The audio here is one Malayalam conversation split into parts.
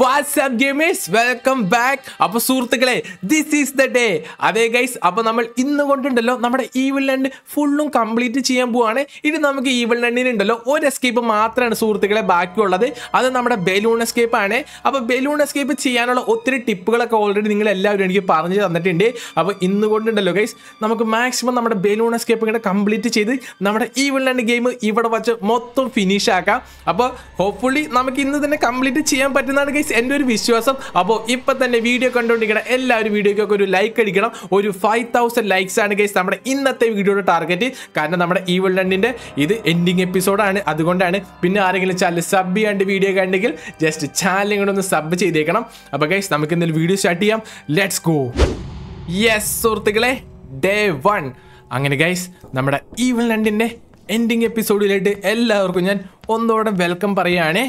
വാട്സ്ആപ്പ് ഗെയിമേഴ്സ് വെൽക്കം ബാക്ക് അപ്പൊ സുഹൃത്തുക്കളെ ദിസ് ഈസ് ദ ഡേ അതെ ഗൈസ് അപ്പൊ നമ്മൾ ഇന്ന് കൊണ്ടുണ്ടല്ലോ നമ്മുടെ ഈവിൾ ലണ്ട് ഫുള്ളും കംപ്ലീറ്റ് ചെയ്യാൻ പോവാണ്. ഇനി നമുക്ക് ഈവിൾ ലണ്ടിനുണ്ടല്ലോ ഒരു എസ്കേപ്പ് മാത്രമാണ് സുഹൃത്തുക്കളെ ബാക്കിയുള്ളത്. അത് നമ്മുടെ ബലൂൺ എസ്കേപ്പ് ആണ്. അപ്പൊ ബലൂൺ എസ്കേപ്പ് ചെയ്യാനുള്ള ഒത്തിരി ടിപ്പുകളൊക്കെ ഓൾറെഡി നിങ്ങൾ എല്ലാവരും എനിക്ക് പറഞ്ഞു തന്നിട്ടുണ്ട്. അപ്പൊ ഇന്ന് കൊണ്ടുണ്ടല്ലോ ഗൈസ് നമുക്ക് മാക്സിമം നമ്മുടെ ബലൂൺ എസ്കേപ്പ് ഇങ്ങനെ കംപ്ലീറ്റ് ചെയ്ത് നമ്മുടെ ഈവിൾ ലണ്ട് ഗെയിം ഇവിടെ വച്ച് മൊത്തം ഫിനിഷ് ആക്കാം. അപ്പോൾ ഹോപ്പ്ഫുള്ളി നമുക്ക് ഇന്ന് തന്നെ കംപ്ലീറ്റ് ചെയ്യാൻ പറ്റുന്നതാണ് ഗൈസ് എന്റെ ഒരു വിശ്വാസം. അപ്പോൾ ഇപ്പം തന്നെ വീഡിയോ കണ്ടുകൊണ്ടിരിക്കണം എല്ലാവരും വീഡിയോക്കൊക്കെ ഒരു ലൈക്ക് അടിക്കണം. ഒരു ഫൈവ് തൗസൻഡ് ലൈക്സ് ആണ് ഗൈസ് നമ്മുടെ ഇന്നത്തെ വീഡിയോയുടെ ടാർഗറ്റ് കാരണം നമ്മുടെ ഈ രണ്ടിന്റെ ഇത് എൻഡിങ് എപ്പിസോഡാണ് അതുകൊണ്ടാണ് പിന്നെ ആരെങ്കിലും ചാനൽ സബ് ചെയ്യാണ്ട് വീഡിയോ കണ്ടെങ്കിൽ ജസ്റ്റ് ചാനൽ ഒന്ന് സബ് ചെയ്തേക്കണം. അപ്പോൾ ഗൈസ് നമുക്ക് എന്തെങ്കിലും വീഡിയോ സ്റ്റാർട്ട് ചെയ്യാം. ലെറ്റ്സ് ഗോ യെസ് സുഹൃത്തുക്കളെ ഡേ വൺ അങ്ങനെ ഗൈസ് നമ്മുടെ ഈവിൾ രണ്ടിന്റെ എൻഡിങ് എപ്പിസോഡിലായിട്ട് എല്ലാവർക്കും ഞാൻ ഒന്നോടെ വെൽക്കം പറയുകയാണേ.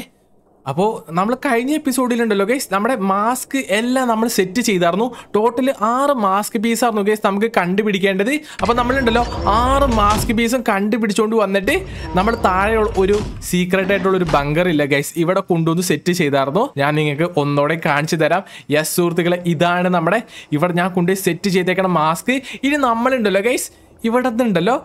അപ്പോൾ നമ്മൾ കഴിഞ്ഞ എപ്പിസോഡിലുണ്ടല്ലോ ഗൈസ് നമ്മുടെ മാസ്ക് എല്ലാം നമ്മൾ സെറ്റ് ചെയ്തായിരുന്നു. ടോട്ടൽ ആറ് മാസ്ക് പീസായിരുന്നു ഗൈസ് നമുക്ക് കണ്ടുപിടിക്കേണ്ടത്. അപ്പോൾ നമ്മളുണ്ടല്ലോ ആറ് മാസ്ക് പീസും കണ്ടുപിടിച്ചുകൊണ്ട് വന്നിട്ട് നമ്മൾ താഴെ ഒരു സീക്രട്ട് ആയിട്ടുള്ള ഒരു ബങ്കർ ഇല്ല ഗൈസ് ഇവിടെ കൊണ്ടുവന്ന് സെറ്റ് ചെയ്തായിരുന്നു. ഞാൻ നിങ്ങൾക്ക് ഒന്നോടെ കാണിച്ചു തരാം. യെസ് സുഹൃത്തുക്കളെ ഇതാണ് നമ്മുടെ ഇവിടെ ഞാൻ കൊണ്ടുപോയി സെറ്റ് ചെയ്തേക്കണ മാസ്ക് ഇനി നമ്മളുണ്ടല്ലോ ഗൈസ് ഇവിടെ ഉണ്ടല്ലോ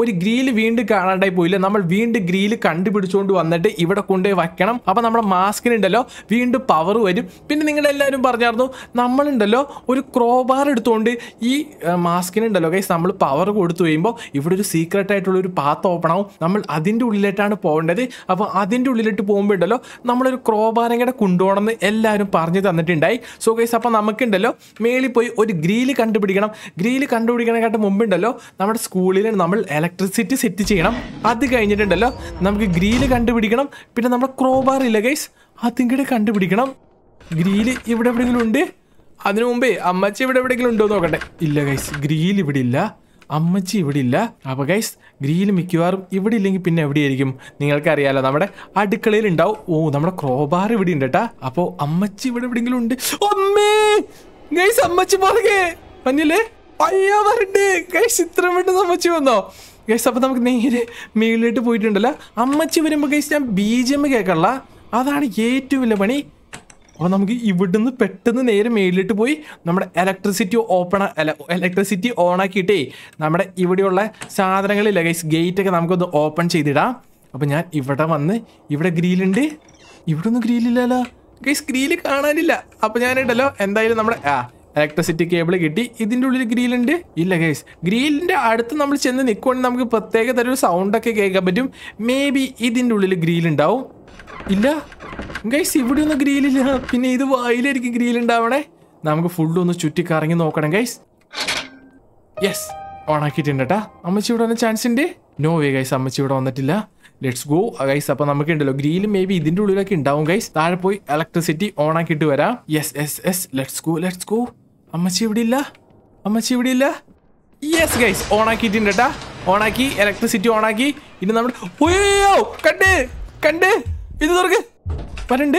ഒരു ഗ്രീൽ വീണ്ടും കാണാണ്ടായി പോയില്ല? നമ്മൾ വീണ്ടും ഗ്രീൽ കണ്ടുപിടിച്ചുകൊണ്ട് വന്നിട്ട് ഇവിടെ കൊണ്ടുപോയി വയ്ക്കണം. അപ്പൊ നമ്മുടെ മാസ്കിന് ഉണ്ടല്ലോ വീണ്ടും പവർ വരും. പിന്നെ നിങ്ങൾ എല്ലാവരും പറഞ്ഞായിരുന്നു നമ്മളുണ്ടല്ലോ ഒരു ക്രോബാർ എടുത്തുകൊണ്ട് ഈ മാസ്കിന് ഉണ്ടല്ലോ ഗൈസ് നമ്മൾ പവർ കൊടുത്തു കഴിയുമ്പോൾ ഇവിടെ ഒരു സീക്രട്ട് ആയിട്ടുള്ള ഒരു പാത്ത് ഓപ്പൺ ആവും. നമ്മൾ അതിന്റെ ഉള്ളിലേട്ടാണ് പോകേണ്ടത്. അപ്പോൾ അതിന്റെ ഉള്ളിലിട്ട് പോകുമ്പോൾ ഉണ്ടല്ലോ നമ്മളൊരു ക്രോബാരം കൂടെ കൊണ്ടുപോകണമെന്ന് എല്ലാവരും പറഞ്ഞു തന്നിട്ടുണ്ടായി. സോ ഗൈസ് അപ്പോൾ നമുക്കുണ്ടല്ലോ മേളിൽ പോയി ഒരു ഗ്രീൽ കണ്ടുപിടിക്കണം. ഗ്രീൽ കണ്ടുപിടിക്കണേക്കാട്ട് മുമ്പുണ്ടല്ലോ നമ്മുടെ സ്കൂളിൽ നമ്മൾ ഇലക്ട്രിസിറ്റി സെറ്റ് ചെയ്യണം. അത് കഴിഞ്ഞിട്ടുണ്ടല്ലോ നമുക്ക് ഗ്രീൽ കണ്ടുപിടിക്കണം. പിന്നെ നമ്മുടെ ക്രോബാർ ഇല്ല ഗൈസ് അതും കൂടെ കണ്ടുപിടിക്കണം. ഗ്രീൽ ഇവിടെ എവിടെയെങ്കിലും ഉണ്ട്? അതിനു മുമ്പേ അമ്മച്ചി ഇവിടെ എവിടെയെങ്കിലും ഉണ്ടോ നോക്കട്ടെ. ഇല്ല ഗൈസ് ഗ്രീൽ ഇവിടെ ഇല്ല. അമ്മച്ചി ഇവിടെ ഇല്ല. അപ്പൊ ഗൈസ് ഗ്രീൽ മിക്കവാറും ഇവിടെ ഇല്ലെങ്കിൽ പിന്നെ എവിടെയായിരിക്കും? നിങ്ങൾക്കറിയാലോ നമ്മുടെ അടുക്കളയിൽ ഉണ്ടാവും. ഓ നമ്മുടെ ക്രോബാർ ഇവിടെ ഉണ്ട് കേട്ടാ അപ്പോ അമ്മച്ചി ഇവിടെ എവിടെയെങ്കിലും ഉണ്ട്? അമ്മേ! ഗൈസ് അമ്മച്ചി പുറകെ മഞ്ഞല്ലേ അയ്യോ വരണ്ടേ കൈസ് ഇത്ര പെട്ടെന്ന് അമ്മച്ചി വന്നോ? ഗൈസ് അപ്പൊ നമുക്ക് നേരെ മേളിലോട്ട് പോയിട്ടുണ്ടല്ലോ. അമ്മച്ചി വരുമ്പോൾ ഗൈസ് ഞാൻ ബി ജി എം കേൾക്കള്ള അതാണ് ഏറ്റവും വലിയ പണി. അപ്പോൾ നമുക്ക് ഇവിടുന്ന് പെട്ടെന്ന് നേരെ മേളിലിട്ട് പോയി നമ്മുടെ ഇലക്ട്രിസിറ്റി ഓപ്പൺ ഇലക്ട്രിസിറ്റി ഓൺ ആക്കിയിട്ടേ നമ്മുടെ ഇവിടെയുള്ള സാധനങ്ങളില്ല ഗേറ്റ് ഒക്കെ നമുക്കൊന്ന് ഓപ്പൺ ചെയ്തിടാം. അപ്പോൾ ഞാൻ ഇവിടെ വന്ന് ഇവിടെ ഗ്രീലുണ്ട് ഇവിടെ ഒന്നും ഗ്രീലില്ലല്ലോ ഗൈസ് ഗ്രീൽ കാണാനില്ല. അപ്പോൾ ഞാനുണ്ടല്ലോ എന്തായാലും നമ്മുടെ ആ ഇലക്ട്രിസിറ്റി കേബിൾ കിട്ടി. ഇതിന്റെ ഉള്ളിൽ ഗ്രീലുണ്ട് ഇല്ല ഗൈസ് ഗ്രീലിന്റെ അടുത്ത് നമ്മൾ ചെന്ന് നിൽക്കുവാണെങ്കിൽ നമുക്ക് പ്രത്യേക തരം ഒരു സൗണ്ടൊക്കെ കേൾക്കാൻ പറ്റും. മേ ബി ഇതിന്റെ ഉള്ളിൽ ഗ്രീൽ ഉണ്ടാവും. ഇല്ല. ഗൈസ് ഇവിടെ ഒന്നും ഗ്രീലില്ല പിന്നെ ഇത് വായിലായിരിക്കും ഗ്രീൽ ഉണ്ടാവണേ. നമുക്ക് ഫുഡ് ഒന്ന് ചുറ്റി കറങ്ങി നോക്കണം ഗൈസ് യെസ് ഓണാക്കിയിട്ടുണ്ട് കേട്ടാ അമ്മച്ചി ഇവിടെ വന്ന ചാൻസ് ഉണ്ട്. നോ വേ ഗൈസ് അമ്മച്ചി ഇവിടെ വന്നിട്ടില്ല. ലെറ്റ്സ് ഗോ ഗൈസ് അപ്പൊ നമുക്ക് ഉണ്ടല്ലോ. ഗ്രീൽ മേ ബി ഇതിന്റെ ഉള്ളിലൊക്കെ ഉണ്ടാവും ഗൈസ് താഴെ പോയി ഇലക്ട്രിസിറ്റി ഓൺ ആക്കിയിട്ട് വരാം. Yes yes yes let's go let's go അമ്മച്ചി ഇവിടെ ഇല്ല അമ്മച്ചി ഇവിടെ ഇല്ല യെസ് ഗൈസ് ഓൺ ആക്കിയിട്ടുണ്ട് കേട്ടാ ഓൺ ആക്കി ഇലക്ട്രിസിറ്റി ഓൺ ആക്കി ഇനി നമ്മൾ ഓയോ കണ്ട് കണ്ട്. ഇത് തുറക്ക്. വരണ്ട്.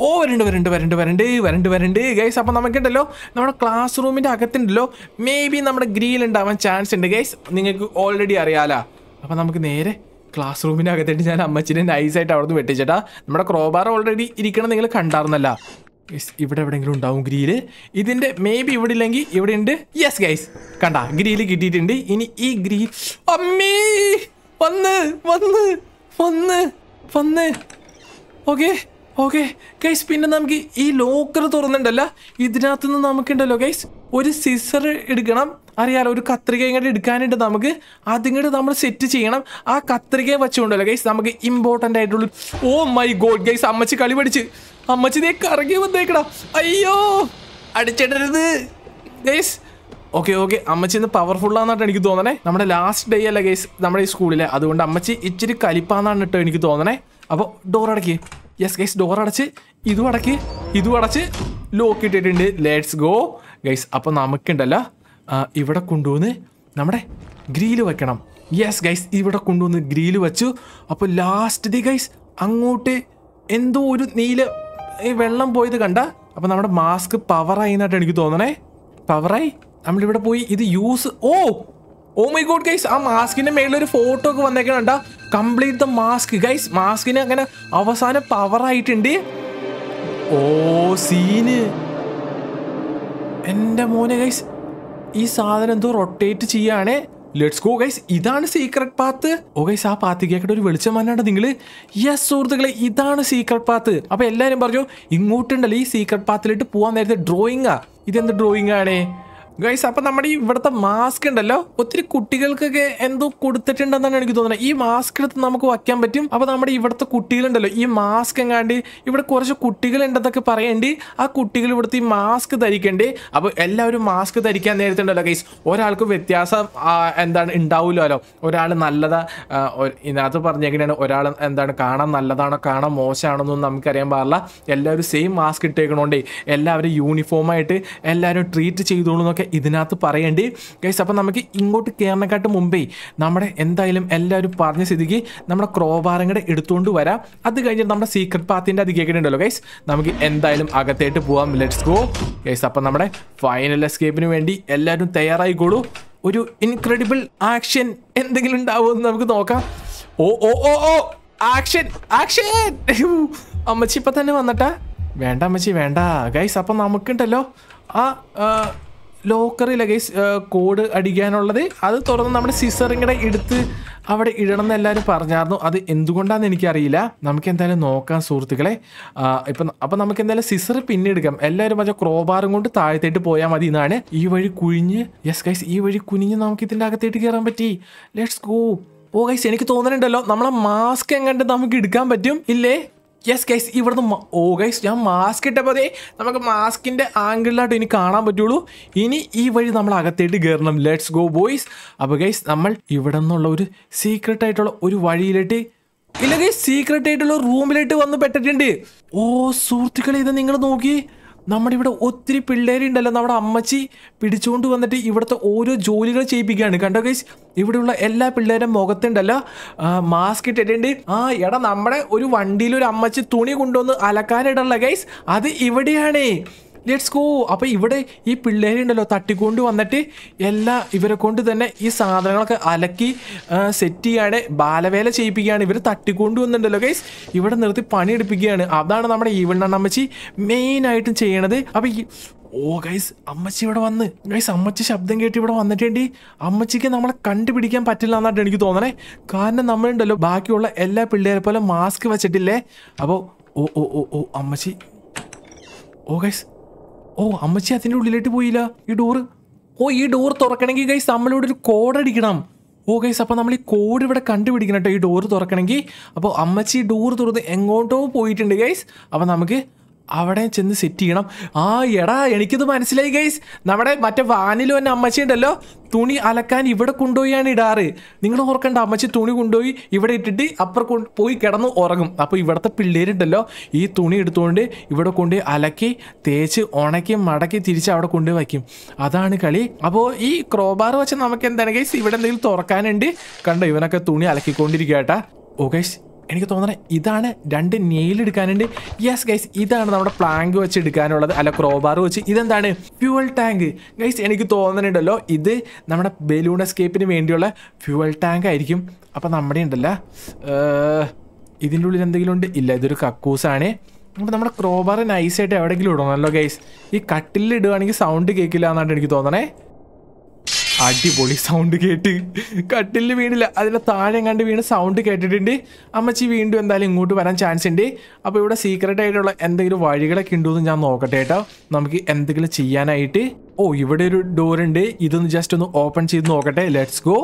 ഓ വരണ്ട് വരണ്ട് വരണ്ട് വരണ്ട് വരണ്ട് വരണ്ട്. ഗൈസ് അപ്പം നമുക്കുണ്ടല്ലോ. നമ്മുടെ ക്ലാസ് റൂമിന്റെ അകത്തുണ്ടല്ലോ. മേ ബി നമ്മുടെ ഗ്രീൽ ഉണ്ടാവാൻ ചാൻസ് ഉണ്ട്. ഗൈസ് നിങ്ങൾക്ക് ഓൾറെഡി അറിയാലോ. അപ്പം നമുക്ക് നേരെ ക്ലാസ് റൂമിന്റെ അകത്തിട്ട് ഞാൻ അമ്മച്ചിനെ നൈസായിട്ട് അവിടെ നിന്ന് വെട്ടിച്ചേട്ടാ. നമ്മുടെ ക്രോബാർ ഓൾറെഡി ഇരിക്കണം നിങ്ങൾ കണ്ടായിരുന്നല്ല ഇവിടെ എവിടെയെങ്കിലും ഉണ്ടാവും ഗ്രീൽ. ഇതിന്റെ മേ ബി ഇവിടെ ഇല്ലെങ്കിൽ ഇവിടെ ഉണ്ട്. യെസ് ഗൈസ് കണ്ട ഗ്രീൽ കിട്ടിയിട്ടുണ്ട്. ഇനി ഈ ഗ്രീൽ അമ്മേ! വന്ന് വന്ന് വന്ന് വന്ന്. ഓക്കെ ഓക്കെ ഗൈസ് പിന്നെ നമുക്ക് ഈ ലോക്കർ തുറന്നിട്ടുണ്ടല്ലോ ഇതിനകത്ത് നിന്ന് നമുക്കുണ്ടല്ലോ ഗൈസ് ഒരു സിസർ എടുക്കണം. അറിയാലോ ഒരു കത്രിക ഇങ്ങോട്ട് എടുക്കാനായിട്ട് നമുക്ക്. അതിങ്ങോട്ട് നമ്മൾ സെറ്റ് ചെയ്യണം. ആ കത്രിക വെച്ചുകൊണ്ടല്ലോ ഗൈസ് നമുക്ക് ഇമ്പോർട്ടന്റ് ആയിട്ടുള്ള ഓ മൈ ഗോഡ് ഗൈസ് അമ്മച്ചി കളി പഠിച്ച്. അമ്മച്ചി നീ കറങ്ങി വന്നേക്കടാ. അയ്യോ. അടിച്ചിടരുത്. Guys okay okay. അമ്മച്ചി ഇന്ന് പവർഫുൾ ആണെന്നാണ് എനിക്ക് തോന്നണേ. നമ്മുടെ ലാസ്റ്റ് ഡേ അല്ല ഗൈസ് നമ്മുടെ ഈ സ്കൂളിലെ അതുകൊണ്ട് അമ്മച്ചി ഇച്ചിരി കലിപ്പാന്നാണ് കേട്ടോ എനിക്ക് തോന്നണേ. അപ്പോൾ ഡോർ അടക്കി. യെസ് ഗൈസ് ഡോർ അടച്ച് ഇതും അടക്കി ഇതും അടച്ച്. ലോക്ക് ഇട്ടിട്ടുണ്ട്. ലെറ്റ്സ് ഗോ ഗൈസ് അപ്പോൾ നമുക്കുണ്ടല്ലോ. ഇവിടെ കൊണ്ടുവന്ന് നമ്മുടെ ഗ്രീൽ വെക്കണം. യെസ് ഗൈസ് ഇവിടെ കൊണ്ടുവന്ന് ഗ്രീൽ വെച്ചു. അപ്പോൾ ലാസ്റ്റ് ഡേ ഗൈസ് അങ്ങോട്ട് എന്തോ ഒരു നീല ഈ വെള്ളം പോയത് കണ്ട? അപ്പം നമ്മുടെ മാസ്ക് പവറായി എന്നായിട്ട് എനിക്ക് തോന്നണേ. പവറായി നമ്മളിവിടെ പോയി ഇത് use oh! Oh my God guys ആ മാസ്കിന്റെ മേളിൽ ഒരു ഫോട്ടോ ഒക്കെ വന്നേക്കണണ്ട കംപ്ലീറ്റ് ദ മാസ്ക് ഗൈസ് മാസ്കിന് അങ്ങനെ അവസാനം പവറായിട്ടുണ്ട് ഓ സീന് എന്റെ മോനെ ഗൈസ് ഈ സാധനം എന്തോ റൊട്ടേറ്റ് ചെയ്യാണേ. ലെറ്റ്സ് ഗോ ഗൈസ് ഇതാണ് സീക്രട്ട് പാത്ത് ഓ ഗൈസ് ആ പാത്ത് കേട്ടിട്ട് ഒരു വെളിച്ചം വന്നാണ്ട് നിങ്ങൾ യെസ് സുഹൃത്തുക്കളെ ഇതാണ് സീക്രട്ട് പാത്ത് അപ്പൊ എല്ലാരും പറഞ്ഞു ഇങ്ങോട്ടുണ്ടല്ലോ ഈ സീക്രട്ട് പാത്തിലിട്ട് പോവാൻ നേരത്തെ ഡ്രോയിങ്ങാ ഇതെന്ത് ഡ്രോയിങ് ആണേ? ഗൈസ് അപ്പൊ നമ്മുടെ ഈ ഇവിടുത്തെ മാസ്ക് ഉണ്ടല്ലോ? ഒത്തിരി കുട്ടികൾക്കൊക്കെ എന്തോ കൊടുത്തിട്ടുണ്ടെന്നാണ് എനിക്ക് തോന്നുന്നത്. ഈ മാസ്ക് എടുത്ത് നമുക്ക് വയ്ക്കാൻ പറ്റും. അപ്പൊ നമ്മുടെ ഇവിടുത്തെ കുട്ടികളുണ്ടല്ലോ ഈ മാസ്ക് എങ്ങാണ്ട് ഇവിടെ കുറച്ച് കുട്ടികൾ ഉണ്ടെന്നൊക്കെ പറയേണ്ടി. ആ കുട്ടികൾ ഇവിടുത്തെ ഈ മാസ്ക് ധരിക്കണ്ടേ. അപ്പൊ എല്ലാവരും മാസ്ക് ധരിക്കാൻ നേരത്തുണ്ടല്ലോ ഗൈസ് ഒരാൾക്ക് വ്യത്യാസം എന്താണ് ഉണ്ടാവില്ലല്ലോ ഒരാൾ നല്ലതാ ഇതിനകത്ത് പറഞ്ഞേക്കണേണ് ഒരാൾ എന്താണ് കാണാൻ നല്ലതാണോ കാണാൻ മോശമാണെന്നൊന്നും നമുക്കറിയാൻ പാടില്ല. എല്ലാവരും സെയിം മാസ്ക് ഇട്ടേക്കണോണ്ടേ എല്ലാവരും യൂണിഫോമായിട്ട് എല്ലാവരും ട്രീറ്റ് ചെയ്തോളൂ എന്നൊക്കെ ഇതിനകത്ത് പറയേണ്ടി. ഗൈസ് അപ്പം നമുക്ക് ഇങ്ങോട്ട് കയറിനെക്കാട്ട് മുമ്പേ നമ്മുടെ എന്തായാലും എല്ലാവരും പറഞ്ഞ സ്ഥിതിക്ക് നമ്മുടെ ക്രോബാറും കൂടെ എടുത്തുകൊണ്ട് വരാം. അത് കഴിഞ്ഞിട്ട് നമ്മുടെ സീക്രട്ട് പാത്തിന്റെ അത് കേൾക്കുന്നുണ്ടല്ലോ ഗൈസ് നമുക്ക് എന്തായാലും അകത്തേട്ട് പോവാം. ലെറ്റ്സ് ഗോ ഗൈസ് അപ്പം നമ്മുടെ ഫൈനൽ എസ്കേപ്പിന് വേണ്ടി എല്ലാവരും തയ്യാറായിക്കോളൂ. ഒരു ഇൻക്രെഡിബിൾ ആക്ഷൻ എന്തെങ്കിലും ഉണ്ടാവുമെന്ന് നമുക്ക് നോക്കാം. ഓ ഓ ഓ ഓ ആക്ഷൻ ആക്ഷൻ അമ്മച്ചി ഇപ്പം തന്നെ വന്നിട്ടാ? വേണ്ട അമ്മച്ചി വേണ്ട. ഗൈസ് അപ്പം നമുക്കുണ്ടല്ലോ. ആ ലോക്കറിലെ ഗൈസ് കോഡ് അടിക്കാനുള്ളത്. അത് തുറന്ന് നമ്മുടെ സിസറിങ്ങടെ എടുത്ത് അവിടെ ഇടണം എന്ന് എല്ലാവരും പറഞ്ഞായിരുന്നു. അത് എന്തുകൊണ്ടാണെന്ന് എനിക്കറിയില്ല. നമുക്ക് എന്തായാലും നോക്കാം സുഹൃത്തുക്കളെ. ഇപ്പം അപ്പം നമുക്ക് എന്തായാലും സിസർ പിന്നെ എടുക്കാം. എല്ലാവരും മറ്റേ ക്രോബാറും കൊണ്ട് താഴത്തേട്ട് പോയാൽ മതി എന്നാണ്. ഈ വഴി കുഴിഞ്ഞ് യെസ് ഗൈസ് ഈ വഴി കുനിഞ്ഞ് നമുക്ക് ഇതിന്റെ അകത്തേട്ട് കയറാൻ പറ്റി. ലെറ്റ്സ് ഗോ ഓ ഗൈസ് എനിക്ക് തോന്നുന്നുണ്ടല്ലോ നമ്മളെ മാസ്ക് എങ്ങാണ്ട് നമുക്ക് എടുക്കാൻ പറ്റും? ഇല്ലേ? യെസ് ഗൈസ് ഇവിടുന്ന് ഓ ഗൈസ് ഞാൻ മാസ്ക് ഇട്ടപ്പോൾ നമുക്ക് മാസ്കിന്റെ ആംഗിളിലായിട്ട് ഇനി കാണാൻ പറ്റുള്ളൂ. ഇനി ഈ വഴി നമ്മൾ അകത്തേട്ട് കയറണം. ലെറ്റ്സ് ഗോ ബോയ്സ് അപ്പോൾ ഗൈസ് നമ്മൾ ഇവിടെ നിന്നുള്ള ഒരു സീക്രട്ട് ആയിട്ടുള്ള ഒരു വഴിയിലേക്ക് ഇല്ല ഗൈസ് സീക്രട്ട് ആയിട്ടുള്ള റൂമിലേക്ക് വന്ന് പെട്ടിട്ടുണ്ട്. ഓ സുഹൃത്തുക്കളെ ഇത് നിങ്ങൾ നോക്കി. നമ്മുടെ ഇവിടെ ഒത്തിരി പിള്ളേരുണ്ടല്ലോ. നമ്മുടെ അമ്മച്ചി പിടിച്ചുകൊണ്ട് വന്നിട്ട് ഇവിടുത്തെ ഓരോ ജോലികൾ ചെയ്യിപ്പിക്കുകയാണ്. കണ്ടോ ഗൈസ് ഇവിടെയുള്ള എല്ലാ പിള്ളേരുടെ മുഖത്തുണ്ടല്ലോ. മാസ്ക് ഇട്ടിട്ടുണ്ട്. ആ എടാ നമ്മുടെ ഒരു വണ്ടിയിൽ ഒരു അമ്മച്ചി തുണി കൊണ്ടുവന്ന് അലക്കാനിടല്ല ഗൈസ് അത് ഇവിടെയാണ്. ലെറ്റ്സ് ഗോ അപ്പോൾ ഇവിടെ ഈ പിള്ളേരുണ്ടല്ലോ തട്ടിക്കൊണ്ട് വന്നിട്ട് എല്ലാ ഇവരെ കൊണ്ട് തന്നെ ഈ സാധനങ്ങളൊക്കെ അലക്കി സെറ്റ് ചെയ്യാണ് ബാലവേല ചെയ്യിപ്പിക്കുകയാണ്. ഇവർ തട്ടിക്കൊണ്ട് വന്നിട്ടുണ്ടല്ലോ ഗൈസ് ഇവിടെ നിർത്തി പണിയെടുപ്പിക്കുകയാണ്. അതാണ് നമ്മുടെ ഈവണ്ണമ്മച്ചി മെയിനായിട്ടും ചെയ്യണത്. അപ്പോൾ ഈ ഓ ഗൈസ് അമ്മച്ചി ഇവിടെ വന്ന്. ഗൈസ് അമ്മച്ചി ശബ്ദം കേട്ട് ഇവിടെ വന്നിട്ടേണ്ടി. അമ്മച്ചിക്ക് നമ്മളെ കണ്ടുപിടിക്കാൻ പറ്റില്ല എന്നായിട്ട് എനിക്ക് തോന്നണേ. കാരണം നമ്മളുണ്ടല്ലോ ബാക്കിയുള്ള എല്ലാ പിള്ളേരെ പോലെ മാസ്ക് വെച്ചിട്ടില്ലേ? അപ്പോൾ ഓ ഓ ഓ ഓ അമ്മച്ചി. ഓ ഗൈസ് ഓ അമ്മച്ചി അതിന്റെ ഉള്ളിലേക്ക് പോയില്ല. ഈ ഡോറ് ഓ ഈ ഡോർ തുറക്കണമെങ്കിൽ ഗൈസ് നമ്മളിവിടെ ഒരു കോഡ് അടിക്കണം. ഓ ഗൈസ് അപ്പോൾ നമ്മൾ ഈ കോഡ് ഇവിടെ കണ്ടുപിടിക്കണം കേട്ടോ ഈ ഡോറ് തുറക്കണമെങ്കിൽ. അപ്പോൾ അമ്മച്ചി ഡോർ തുറന്ന് എങ്ങോട്ടോ പോയിട്ടുണ്ട് ഗൈസ് അപ്പോൾ നമുക്ക് അവിടെ ചെന്ന് സെറ്റ് ചെയ്യണം. ആ എടാ എനിക്കിത് മനസ്സിലായി ഗൈസ് നമ്മുടെ മറ്റേ വാനിലും എന്റെ അമ്മച്ചി ഉണ്ടല്ലോ. തുണി അലക്കാൻ ഇവിടെ കൊണ്ടുപോയാണ് ഇടാറ്. നിങ്ങൾ ഓർക്കണ്ട അമ്മച്ചി തുണി കൊണ്ടുപോയി ഇവിടെ ഇട്ടിട്ട് അപ്പുറം കൊണ്ട് പോയി കിടന്ന് ഉറങ്ങും. അപ്പോൾ ഇവിടുത്തെ പിള്ളേരുണ്ടല്ലോ ഈ തുണി എടുത്തുകൊണ്ട് ഇവിടെ കൊണ്ട് അലക്കി തേച്ച് ഉണക്കി മടക്കി തിരിച്ച് അവിടെ കൊണ്ടുപോയി വയ്ക്കും. അതാണ് കളി. അപ്പോൾ ഈ ക്രോബാർ വെച്ച് നമുക്ക് എന്താണ് ഗൈസ് ഇവിടെ എന്തെങ്കിലും തുറക്കാനുണ്ട്. കണ്ടോ ഇവനൊക്കെ തുണി അലക്കിക്കൊണ്ടിരിക്കുക കേട്ടാ ഓ ഗൈസ് എനിക്ക് തോന്നണേ ഇതാണ് രണ്ട് നെയിൽ എടുക്കാനുണ്ട്. യെസ് ഗൈസ് ഇതാണ് നമ്മുടെ പ്ലാങ്ക് വെച്ച് എടുക്കാനുള്ളത്. അല്ല ക്രോബാർ വെച്ച്. ഇതെന്താണ്? ഫ്യൂവൽ ടാങ്ക് ഗൈസ് എനിക്ക് തോന്നുന്നുണ്ടല്ലോ ഇത് നമ്മുടെ ബലൂൺ എസ്കേപ്പിന് വേണ്ടിയുള്ള ഫ്യൂവൽ ടാങ്ക് ആയിരിക്കും. അപ്പം നമ്മുടെ ഉണ്ടല്ല ഇതിന്റെ ഉള്ളിൽ എന്തെങ്കിലും ഉണ്ട്? ഇല്ല ഇതൊരു കക്കൂസാണ്. അപ്പോൾ നമ്മുടെ ക്രോബാർ നൈസായിട്ട് എവിടെയെങ്കിലും ഇടണമല്ലോ ഗൈസ് ഈ കട്ടിലിൽ ഇടുകയാണെങ്കിൽ സൗണ്ട് കേൾക്കില്ല എന്നാണ് എനിക്ക് തോന്നണേ. അടിപൊളി സൗണ്ട് കേട്ട്. കട്ടിലിൽ വീണില്ല. അതിന്റെ താഴെ കണ്ട് വീണ് സൗണ്ട് കേട്ടിട്ടുണ്ട്. അമ്മച്ചി വീണ്ടും എന്തായാലും ഇങ്ങോട്ട് വരാൻ ചാൻസ് ഉണ്ട്. അപ്പോൾ ഇവിടെ സീക്രട്ട് ആയിട്ടുള്ള എന്തെങ്കിലും വഴികളൊക്കെ ഉണ്ടോ എന്ന് ഞാൻ നോക്കട്ടെ കേട്ടോ നമുക്ക് എന്തെങ്കിലും ചെയ്യാനായിട്ട്. ഓ ഇവിടെ ഒരു ഡോർ ഉണ്ട്. ഇതൊന്ന് ജസ്റ്റ് ഒന്ന് ഓപ്പൺ ചെയ്ത് നോക്കട്ടെ. Let's go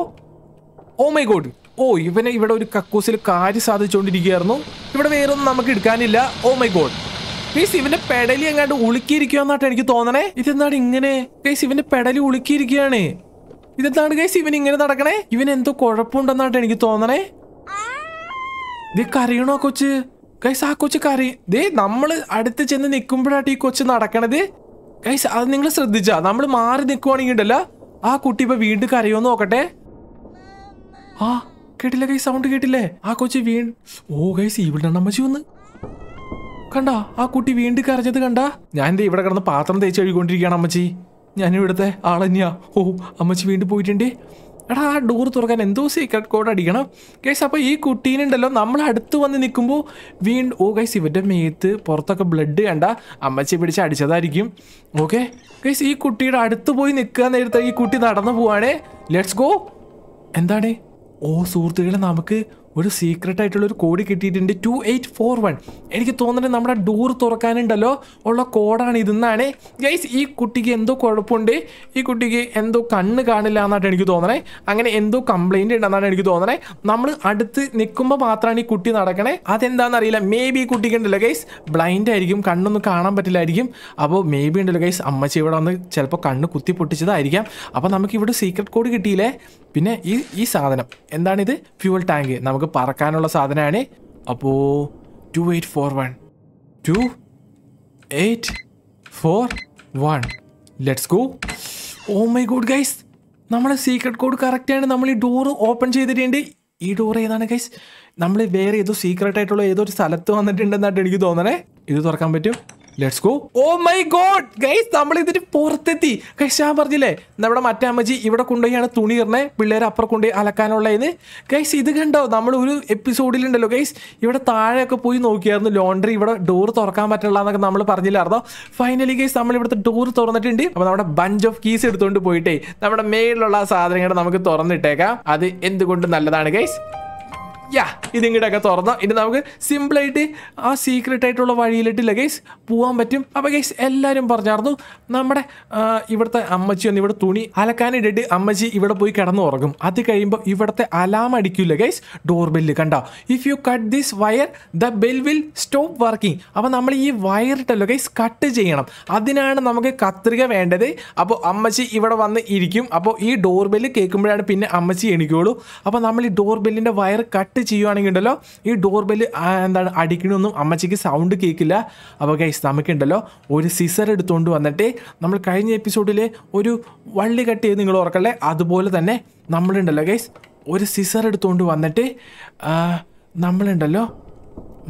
oh my God ഓ ഇവനെ ഇവിടെ ഒരു കക്കൂസിൽ കാര്യം സാധിച്ചുകൊണ്ടിരിക്കുകയായിരുന്നു ഇവിടെ വേറൊന്നും നമുക്ക് എടുക്കാനില്ല. ഓ മൈ ഗോഡ് പ്ലീസ് ഇവന്റെ പെടലി എങ്ങാണ്ട് ഉളുക്കിയിരിക്കുക എന്നാട്ടോ എനിക്ക് തോന്നണേ. ഇതെന്താണ് ഇങ്ങനെ? പ്ലീസ് ഇവന്റെ പെടലി ഉളുക്കിയിരിക്കുകയാണ്. ഇതെന്താണ് ഗൈസ് ഇവൻ ഇങ്ങനെ നടക്കണേ? ഇവൻ എന്തോ കുഴപ്പമുണ്ടെന്നാട്ട് എനിക്ക് തോന്നണേ. ദേ കരയണോ കൊച്ച്? ഗൈസ് ആ കൊച്ച് കറി ദേ നമ്മൾ അടുത്ത് ചെന്ന് നിൽക്കുമ്പോഴാട്ട് ഈ കൊച്ച് നടക്കണത്. ഗൈസ് അത് നിങ്ങൾ ശ്രദ്ധിച്ചാ. നമ്മൾ മാറി നിൽക്കുവാണെങ്കിൽ ഉണ്ടല്ല ആ കുട്ടി ഇപ്പൊ വീണ്ടും കരയോ നോക്കട്ടെ. ആ കേട്ടില്ല ഗൈസ് സൗണ്ട് കേട്ടില്ലേ? ആ കൊച്ച് വീൺ ഓ ഗൈസ് ഇവിടെ അമ്മച്ചി വന്ന്. കണ്ടാ ആ കുട്ടി വീണ്ടും കരഞ്ഞത് കണ്ടാ? ഞാൻ ഇവിടെ കിടന്ന് പാത്രം തേച്ച് കഴുകിക്കൊണ്ടിരിക്കുകയാണ് അമ്മച്ചി. ഞാൻ ഇവിടുത്തെ ആളന്നെയാ ഓ അമ്മച്ചി വീണ്ടും പോയിട്ടുണ്ടേ. എടാ ആ ഡോർ തുറക്കാൻ എന്തോ സീക്രട്ട് കോഡ് അടിക്കണം. ഗൈസ് അപ്പോൾ ഈ കുട്ടീനുണ്ടല്ലോ നമ്മൾ അടുത്ത് വന്ന് നിൽക്കുമ്പോൾ വീണ്ടും ഓ ഗൈസ് ഇവന്റെ മേത്ത് പുറത്തൊക്കെ ബ്ലഡ് കണ്ട അമ്മച്ചി പിടിച്ച് അടിച്ചതായിരിക്കും. ഓക്കെ ഗൈസ് ഈ കുട്ടിയുടെ അടുത്ത് പോയി നിൽക്കാൻ നേരത്തെ ഈ കുട്ടി നടന്നു പോവാണേ. ലെറ്റ്സ് ഗോ എന്താണ്? ഓ സുഹൃത്തുക്കളെ നമുക്ക് ഒരു സീക്രട്ട് ആയിട്ടുള്ള ഒരു കോഡ് കിട്ടിയിട്ടുണ്ട് ടു എയ്റ്റ് ഫോർ വൺ എനിക്ക് തോന്നുന്നത് നമ്മുടെ ഡോർ തുറക്കാനുണ്ടല്ലോ. ഉള്ള കോഡാണ് ഇതെന്നാണ്. ഗൈസ് ഈ കുട്ടിക്ക് എന്തോ കുഴപ്പമുണ്ട്. ഈ കുട്ടിക്ക് എന്തോ കണ്ണ് കാണില്ല എന്നാണ് എനിക്ക് തോന്നണേ. അങ്ങനെ എന്തോ കംപ്ലൈന്റ് ഉണ്ടെന്നാണ് എനിക്ക് തോന്നണേ. നമ്മൾ അടുത്ത് നിൽക്കുമ്പോൾ മാത്രമാണ് ഈ കുട്ടി നടക്കണേ. അതെന്താണെന്ന് അറിയില്ല. മേ ബി കുട്ടിക്ക് ഉണ്ടല്ലോ ഗൈസ് ബ്ലൈൻഡ് ആയിരിക്കും കണ്ണൊന്നും കാണാൻ പറ്റില്ലായിരിക്കും. അപ്പോൾ മേ ബി ഉണ്ടല്ലോ ഗൈസ് അമ്മച്ചി ഇവിടെ വന്ന് ചിലപ്പോൾ കണ്ണ് കുത്തി പൊട്ടിച്ചതായിരിക്കാം. അപ്പോൾ നമുക്ക് ഇവിടെ സീക്രട്ട് കോഡ് കിട്ടിയില്ലേ? പിന്നെ ഈ ഈ സാധനം. എന്താണിത്? ഫ്യൂവൽ ടാങ്ക് നമുക്ക് പറക്കാനുള്ള സാധനമാണ്. അപ്പോൾ two eight four one two eight four one let's go oh my god guys നമ്മൾ സീക്രട്ട് കോഡ് കറക്റ്റാണ് നമ്മൾ ഈ ഡോറ് ഓപ്പൺ ചെയ്തിട്ടുണ്ട്. ഈ ഡോർ ഏതാണ് ഗൈസ് നമ്മൾ വേറെ ഏതോ സീക്രട്ട് ആയിട്ടുള്ള ഏതോ ഒരു സ്ഥലത്ത് വന്നിട്ടുണ്ടെന്നായിട്ട് എനിക്ക് തോന്നണേ. ഇത് തുറക്കാൻ പറ്റും let's go oh my god guys നമ്മൾ ഇതിന് പുറത്തെത്തി. ഗൈസ് ഞാൻ പറഞ്ഞില്ലേ നമ്മുടെ മറ്റേ അമ്മജി ഇവിടെ കൊണ്ടുപോയാണ് തുണി ഇറണേ പിള്ളേരെ അപ്പുറം കൊണ്ടുപോയി അലക്കാനുള്ളതിന് ഗൈസ് ഇത് കണ്ടോ നമ്മൾ ഒരു എപ്പിസോഡിലുണ്ടല്ലോ ഗൈസ് ഇവിടെ താഴെയൊക്കെ പോയി നോക്കിയായിരുന്നു ലോണ്ടറി ഇവിടെ ഡോർ തുറക്കാൻ പറ്റില്ല എന്നൊക്കെ നമ്മൾ പറഞ്ഞില്ലായിരുന്നോ? ഫൈനലി ഗൈസ് നമ്മൾ ഇവിടുത്തെ ഡോർ തുറന്നിട്ടുണ്ട്. അപ്പോൾ നമ്മുടെ ബഞ്ച് ഓഫ് കീസ് എടുത്തുകൊണ്ട് പോയിട്ടേ നമ്മുടെ മേളിലുള്ള സാധനങ്ങൾ നമുക്ക് തുറന്നിട്ടേക്കാം. അത് എന്തുകൊണ്ട് നല്ലതാണ് ഗൈസ് യാ ഇതിങ്ങോട്ടൊക്കെ തുറന്നു. ഇനി നമുക്ക് സിമ്പിളായിട്ട് ആ സീക്രട്ട് ആയിട്ടുള്ള വഴിയിലിട്ടില്ല ഗൈസ് പോകാൻ പറ്റും. അപ്പോൾ ഗൈസ് എല്ലാവരും പറഞ്ഞായിരുന്നു നമ്മുടെ ഇവിടുത്തെ അമ്മച്ചി ഒന്ന് ഇവിടെ തുണി അലക്കാനിട്ടിട്ട് അമ്മച്ചി ഇവിടെ പോയി കിടന്ന് ഉറങ്ങും അത് കഴിയുമ്പോൾ ഇവിടുത്തെ അലാം അടിക്കില്ല ഗൈസ് ഡോർ ബെല്ല് കണ്ടോ? If you cut this wire the bell will stop working അപ്പോൾ നമ്മൾ ഈ വയർ ഇട്ടല്ലോ ഗൈസ് കട്ട് ചെയ്യണം. അതിനാണ് നമുക്ക് കത്രിക വേണ്ടത്. അപ്പോൾ അമ്മച്ചി ഇവിടെ വന്ന് ഇരിക്കും. അപ്പോൾ ഈ ഡോർ ബെല്ല് കേൾക്കുമ്പോഴാണ് പിന്നെ അമ്മച്ചി എണിക്കുള്ളൂ. അപ്പോൾ നമ്മൾ ഈ ഡോർ ബെല്ലിന്റെ വയർ കട്ട് ചെയ്യുവാണെങ്കിൽ ഉണ്ടല്ലോ ഈ ഡോർ ബെല്ല് എന്താണ് അടിക്കണമൊന്നും അമ്മച്ചിക്ക് സൗണ്ട് കേൾക്കില്ല. അപ്പോൾ ഗൈസ് നമുക്കുണ്ടല്ലോ ഒരു സിസർ എടുത്തുകൊണ്ട് വന്നിട്ട് നമ്മൾ കഴിഞ്ഞ എപ്പിസോഡിൽ ഒരു വള്ളി കട്ട് ചെയ്ത് നിങ്ങൾ ഓർക്കല്ലേ അതുപോലെ തന്നെ നമ്മളുണ്ടല്ലോ ഗൈസ് ഒരു സിസർ എടുത്തുകൊണ്ട് വന്നിട്ട് നമ്മളുണ്ടല്ലോ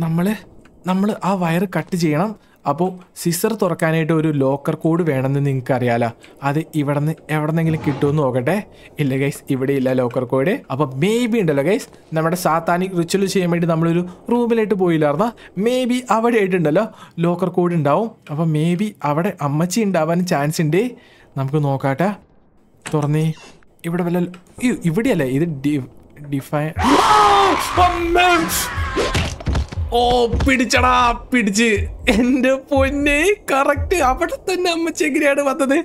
നമ്മൾ നമ്മൾ ആ വയർ കട്ട് ചെയ്യണം. അപ്പോൾ സിസർ തുറക്കാനായിട്ട് ഒരു ലോക്കർ കോഡ് വേണമെന്ന് നിങ്ങൾക്ക് അറിയാലോ അത് ഇവിടെ നിന്ന് എവിടെന്നെങ്കിലും കിട്ടുമെന്ന് നോക്കട്ടെ. ഇല്ല ഗൈസ് ഇവിടെ ഇല്ല ലോക്കർ കോഡ്. അപ്പോൾ മേ ബി ഉണ്ടല്ലോ ഗൈസ് നമ്മുടെ സാത്താനിക് റിച്വൽ ചെയ്യാൻ വേണ്ടി നമ്മളൊരു റൂമിലായിട്ട് പോയില്ലായിരുന്നു? മേ ബി അവിടെ ആയിട്ടുണ്ടല്ലോ ലോക്കർ കോഡ് ഉണ്ടാവും. അപ്പോൾ മേ ബി അവിടെ അമ്മച്ചി ഉണ്ടാവാൻ ചാൻസ് ഉണ്ട്. നമുക്ക് നോക്കാട്ടെ. തുറന്നേ. ഇവിടെ വല്ല ഇവിടെയല്ലേ? ഇത് ഡിഫൈൻ ഓ പിടിച്ചടാ പിടിച്ച്. എന്റെ പൊന്നെ കറക്റ്റ് അവിടെ തന്നെ അമ്മച്ചി എങ്ങനെയാണ് വന്നത്?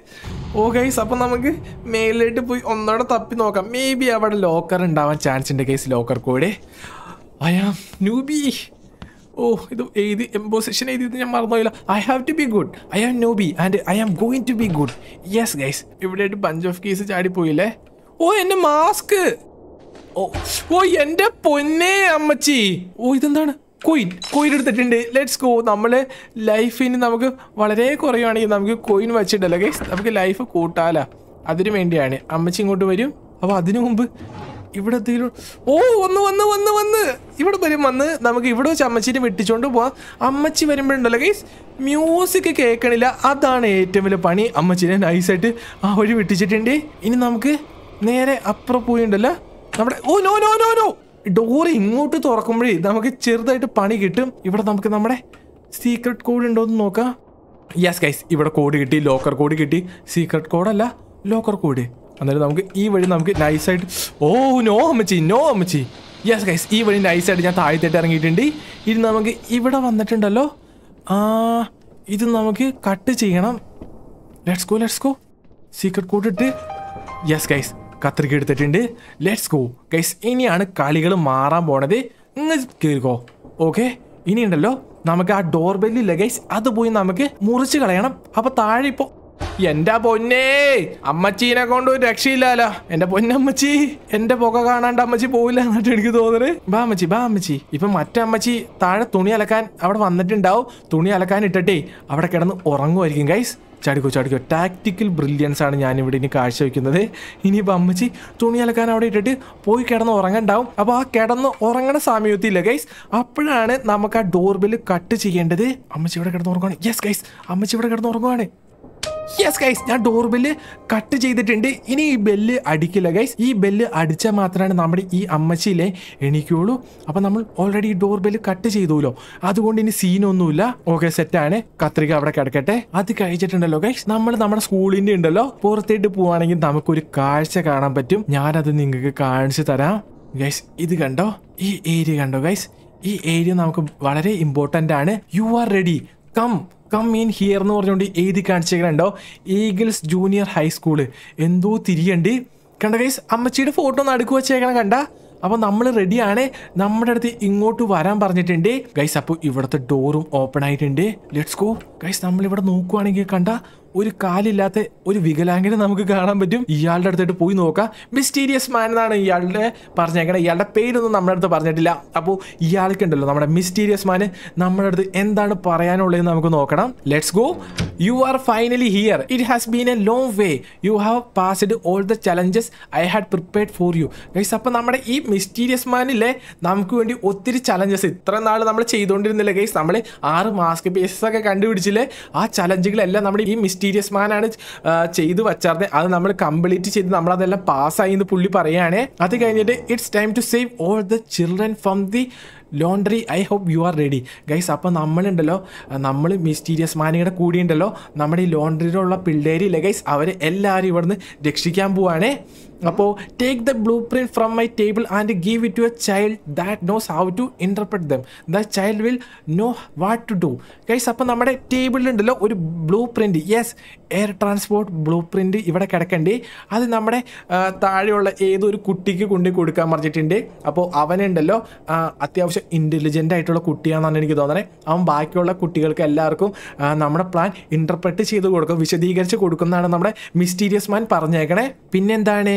ഓ ഗൈസ് അപ്പം നമുക്ക് മേലിലോട്ട് പോയി ഒന്നോടെ തപ്പി നോക്കാം. മേ ബി അവിടെ ലോക്കർ ഉണ്ടാവാൻ ചാൻസ് ഉണ്ട് ഗൈസ് ലോക്കർ കൂടെ. ഐ ആം ന്യൂബി ഓ ഇത് എഴുതി എംബോസിഷൻ എഴുതി ഞാൻ മറന്നുപോയില്ല. I have to be good I am newbie and I am going to be good yes guys ഇവിടെയായിട്ട് ബഞ്ച് ഓഫ് കീസ് ചാടിപ്പോയില്ലേ ഓ എന്റെ മാസ്ക് ഓ ഓ എന്റെ പൊന്നേ അമ്മച്ചി. ഓ ഇതെന്താണ്? കോയിൻ കോയിൻ എടുത്തിട്ടുണ്ട്. ലെറ്റ്സ് ഗോ നമ്മൾ ലൈഫിന് നമുക്ക് വളരെ കുറയുവാണെങ്കിൽ നമുക്ക് കോയിൻ വെച്ചിട്ടല്ലോ ഗൈസ് നമുക്ക് ലൈഫ് കൂട്ടാല. അതിനു വേണ്ടിയാണ്. അമ്മച്ചി ഇങ്ങോട്ട് വരും. അപ്പോൾ അതിനു മുമ്പ് ഇവിടെ എന്തെങ്കിലും ഓ വന്ന് വന്ന് വന്ന് വന്ന്. ഇവിടെ വരും വന്ന്. നമുക്ക് ഇവിടെ വെച്ച് അമ്മച്ചിനെ വെട്ടിച്ചോണ്ട് പോവാം. അമ്മച്ചി വരുമ്പോഴുണ്ടല്ലോ ഗൈസ് മ്യൂസിക് കേൾക്കണില്ല. അതാണ് ഏറ്റവും വലിയ പണി. അമ്മച്ചിനെ നൈസായിട്ട് ആ വഴി വെട്ടിച്ചിട്ടുണ്ട്. ഇനി നമുക്ക് നേരെ അപ്പുറം പോയിണ്ടല്ലോ നമ്മുടെ ഓ no no no no door ഇങ്ങോട്ട് തുറക്കുമ്പോഴേ നമുക്ക് ചെറുതായിട്ട് പണി കിട്ടും. ഇവിടെ നമുക്ക് നമ്മുടെ സീക്രട്ട് കോഡ് ഉണ്ടോ എന്ന് നോക്കാം. യെസ് ഗൈസ് ഇവിടെ കോഡ് കിട്ടി ലോക്കർ കോഡ് കിട്ടി. സീക്രട്ട് കോഡല്ല ലോക്കർ കോഡ് അന്നേരം നമുക്ക് ഈ വഴി നമുക്ക് നൈസായിട്ട് ഓ നോ അമ്മച്ചി നോ അമ്മച്ചി. യെസ് ഗൈസ് ഈ വഴി നൈസായിട്ട് ഞാൻ താഴത്തേട്ട് ഇറങ്ങിയിട്ടുണ്ട്. ഇനി നമുക്ക് ഇവിടെ വന്നിട്ടുണ്ടല്ലോ. ആ ഇത് നമുക്ക് കട്ട് ചെയ്യണം. Let's go let's go secret code ഇട്ട്. യെസ് ഗൈസ് കത്രിക എടുത്തിട്ടുണ്ട്. ലെറ്റ്സ് ഗോ ഗൈസ് ഇനിയാണ് കളികൾ മാറാൻ പോണത്. ഇങ്ങ് കയറിക്കോ ഓക്കെ ഇനിയുണ്ടല്ലോ. നമുക്ക് ആ ഡോർ ബെല്ലില്ല ഗൈസ് അത് പോയി നമുക്ക് മുറിച്ച് കളയണം. അപ്പൊ താഴെ ഇപ്പോ എന്റെ പൊന്നേ! അമ്മച്ചീനെ കൊണ്ട് ഒരു രക്ഷയില്ലാലോ. എന്റെ പൊന്നമ്മച്ചി എന്റെ പുക കാണാണ്ട് അമ്മച്ചി പോവില്ല എന്നിട്ട് എനിക്ക് തോന്നുന്നത് ബാ അമ്മച്ചി ബാ അമ്മച്ചി. ഇപ്പൊ മറ്റേ അമ്മച്ചി താഴെ തുണി അലക്കാൻ അവിടെ വന്നിട്ടുണ്ടാവും. തുണി അലക്കാൻ ഇട്ടിട്ടേ അവിടെ കിടന്ന് ഉറങ്ങുമായിരിക്കും ഗൈസ് ചാടിക്കോ ചാടിക്കോ. ടാക്ടിക്കൽ ബ്രില്യൻസ് ആണ് ഞാനിവിടെ ഇനി കാഴ്ചവെക്കുന്നത്. ഇനിയിപ്പോൾ അമ്മച്ചി തുണി അലക്കാൻ അവിടെ ഇട്ടിട്ട് പോയി കിടന്ന് ഉറങ്ങണ്ടാവും. അപ്പോൾ ആ കിടന്ന് ഉറങ്ങണ സമയത്തില്ല ഗൈസ് അപ്പോഴാണ് നമുക്ക് ആ ഡോർ ബെല്ല് കട്ട് ചെയ്യേണ്ടത്. അമ്മച്ചി ഇവിടെ കിടന്ന് ഉറങ്ങുവാണ്. യെസ് ഗൈസ് അമ്മച്ചി ഇവിടെ കിടന്ന് ഉറങ്ങുവാണ്. യെസ് ഗൈസ് ഞാൻ ഡോർ ബെല്ല് കട്ട് ചെയ്തിട്ടുണ്ട്. ഇനി ഈ ബെല്ല് അടിക്കില്ല ഗൈസ് ഈ ബെല്ല് അടിച്ചാൽ മാത്രമാണ് നമ്മുടെ ഈ അമ്മച്ചിയിലെ എണീക്കുള്ളൂ. അപ്പൊ നമ്മൾ ഓൾറെഡി ഡോർ ബെല്ല് കട്ട് ചെയ്തുല്ലോ. അതുകൊണ്ട് ഇനി സീനൊന്നുമില്ല ഓക്കെ സെറ്റാണ് കത്രിക അവിടെ കിടക്കട്ടെ. അത് കഴിച്ചിട്ടുണ്ടല്ലോ ഗൈസ് നമ്മൾ നമ്മുടെ സ്കൂളിന്റെ ഉണ്ടല്ലോ. പുറത്തേട്ട് പോവാണെങ്കിൽ നമുക്കൊരു കാഴ്ച കാണാൻ പറ്റും. ഞാനത് നിങ്ങൾക്ക് കാണിച്ചു തരാം. ഗൈസ് ഇത് കണ്ടോ? ഈ ഏരിയ കണ്ടോ ഗൈസ് ഈ ഏരിയ നമുക്ക് വളരെ ഇമ്പോർട്ടന്റ് ആണ്. You are ready come come in here എന്ന് പറഞ്ഞുകൊണ്ട് എഴുതി കാണിച്ചേക്കണുണ്ടോ? ഈഗിൾസ് ജൂനിയർ ഹൈസ്കൂൾ എന്തോ തിരിയണ്ടി. കണ്ട ഗൈസ് അമ്മച്ചിയുടെ ഫോട്ടോ ഒന്ന് അടുക്ക് വെച്ചേക്കണം കണ്ട. അപ്പൊ നമ്മൾ റെഡിയാണ് നമ്മുടെ അടുത്ത് ഇങ്ങോട്ട് വരാൻ പറഞ്ഞിട്ടുണ്ട്. ഗൈസ് അപ്പോൾ ഇവിടുത്തെ ഡോറും ഓപ്പൺ ആയിട്ടുണ്ട്. ലെറ്റ്സ് ഗോ ഗൈസ് നമ്മൾ ഇവിടെ നോക്കുവാണെങ്കിൽ കണ്ട. ഒരു കാലില്ലാത്ത ഒരു വികലാംഗനെ നമുക്ക് കാണാൻ പറ്റും. ഇയാളുടെ അടുത്തായിട്ട് പോയി നോക്കാം. മിസ്റ്റീരിയസ് മാൻ എന്നാണ് ഇയാളുടെ പറഞ്ഞേക്കണേ. ഇയാളുടെ പേരൊന്നും നമ്മുടെ അടുത്ത് പറഞ്ഞിട്ടില്ല. അപ്പോൾ ഇയാൾക്ക് ഉണ്ടല്ലോ നമ്മുടെ മിസ്റ്റീരിയസ് മാന് നമ്മുടെ അടുത്ത് എന്താണ് പറയാനുള്ളതെന്ന് നമുക്ക് നോക്കണം. Let's go you are finally here it has been a long way you have passed all the challenges I had prepared for you guys അപ്പോൾ നമ്മുടെ ഈ മിസ്റ്റീരിയസ് മാനില്ലേ നമുക്ക് വേണ്ടി ഒത്തിരി ചലഞ്ചസ് ഇത്ര നാൾ നമ്മൾ ചെയ്തുകൊണ്ടിരുന്നില്ല ഗൈസ് നമ്മൾ ആറ് മാസ്ക് പീസസ് ഒക്കെ കണ്ടുപിടിച്ചില്ലേ? ആ ചലഞ്ചുകളെല്ലാം നമ്മുടെ ഈ മിസ്റ്റീരിയസ് മാനാണ് ചെയ്തു വച്ചാർന്നത് അത് നമ്മൾ കംപ്ലീറ്റ് ചെയ്ത് നമ്മളതെല്ലാം പാസ്സായി എന്ന് പുള്ളി പറയുകയാണേ. അത് കഴിഞ്ഞിട്ട് it's time to save all the children from the laundry I hope you are ready guys അപ്പോൾ നമ്മളുണ്ടല്ലോ നമ്മൾ മിസ്റ്റീരിയസ് മാനിയുടെ കൂടിയുണ്ടല്ലോ നമ്മുടെ ഈ ലോണ്ടറിയിലുള്ള പിള്ളേരില്ലേ ഗൈസ് അവർ എല്ലാവരും ഇവിടുന്ന് രക്ഷിക്കാൻ പോവാണേ. അപ്പോൾ take the blueprint from my table and give it to a child that knows how to interpret them the child will know what to do guys അപ്പോൾ നമ്മുടെ ടേബിളിലുണ്ടല്ലോ ഒരു blueprint yes air transport blueprint ഇവിടെ കിടക്കണ്ടേ. അത് നമ്മുടെ താഴെയുള്ള ഏതൊരു കുട്ടിക്ക് കൊണ്ടു കൊടുക്കാൻ പറഞ്ഞിട്ടുണ്ട്. അപ്പോൾ അവനുണ്ടല്ലോ അത്യാവശ്യം ഇന്റലിജന്റ് ആയിട്ടുള്ള കുട്ടിയാണെന്നാണ് എനിക്ക് തോന്നുന്നത് അവൻ ബാക്കിയുള്ള കുട്ടികൾക്ക് എല്ലാവർക്കും നമ്മുടെ പ്ലാൻ ഇന്റർപ്രറ്റ് ചെയ്ത് കൊടുക്കും വിശദീകരിച്ച് കൊടുക്കുന്നതാണ് നമ്മുടെ മിസ്റ്റീരിയസ് മാൻ പറഞ്ഞേക്കണേ. പിന്നെന്താണ്?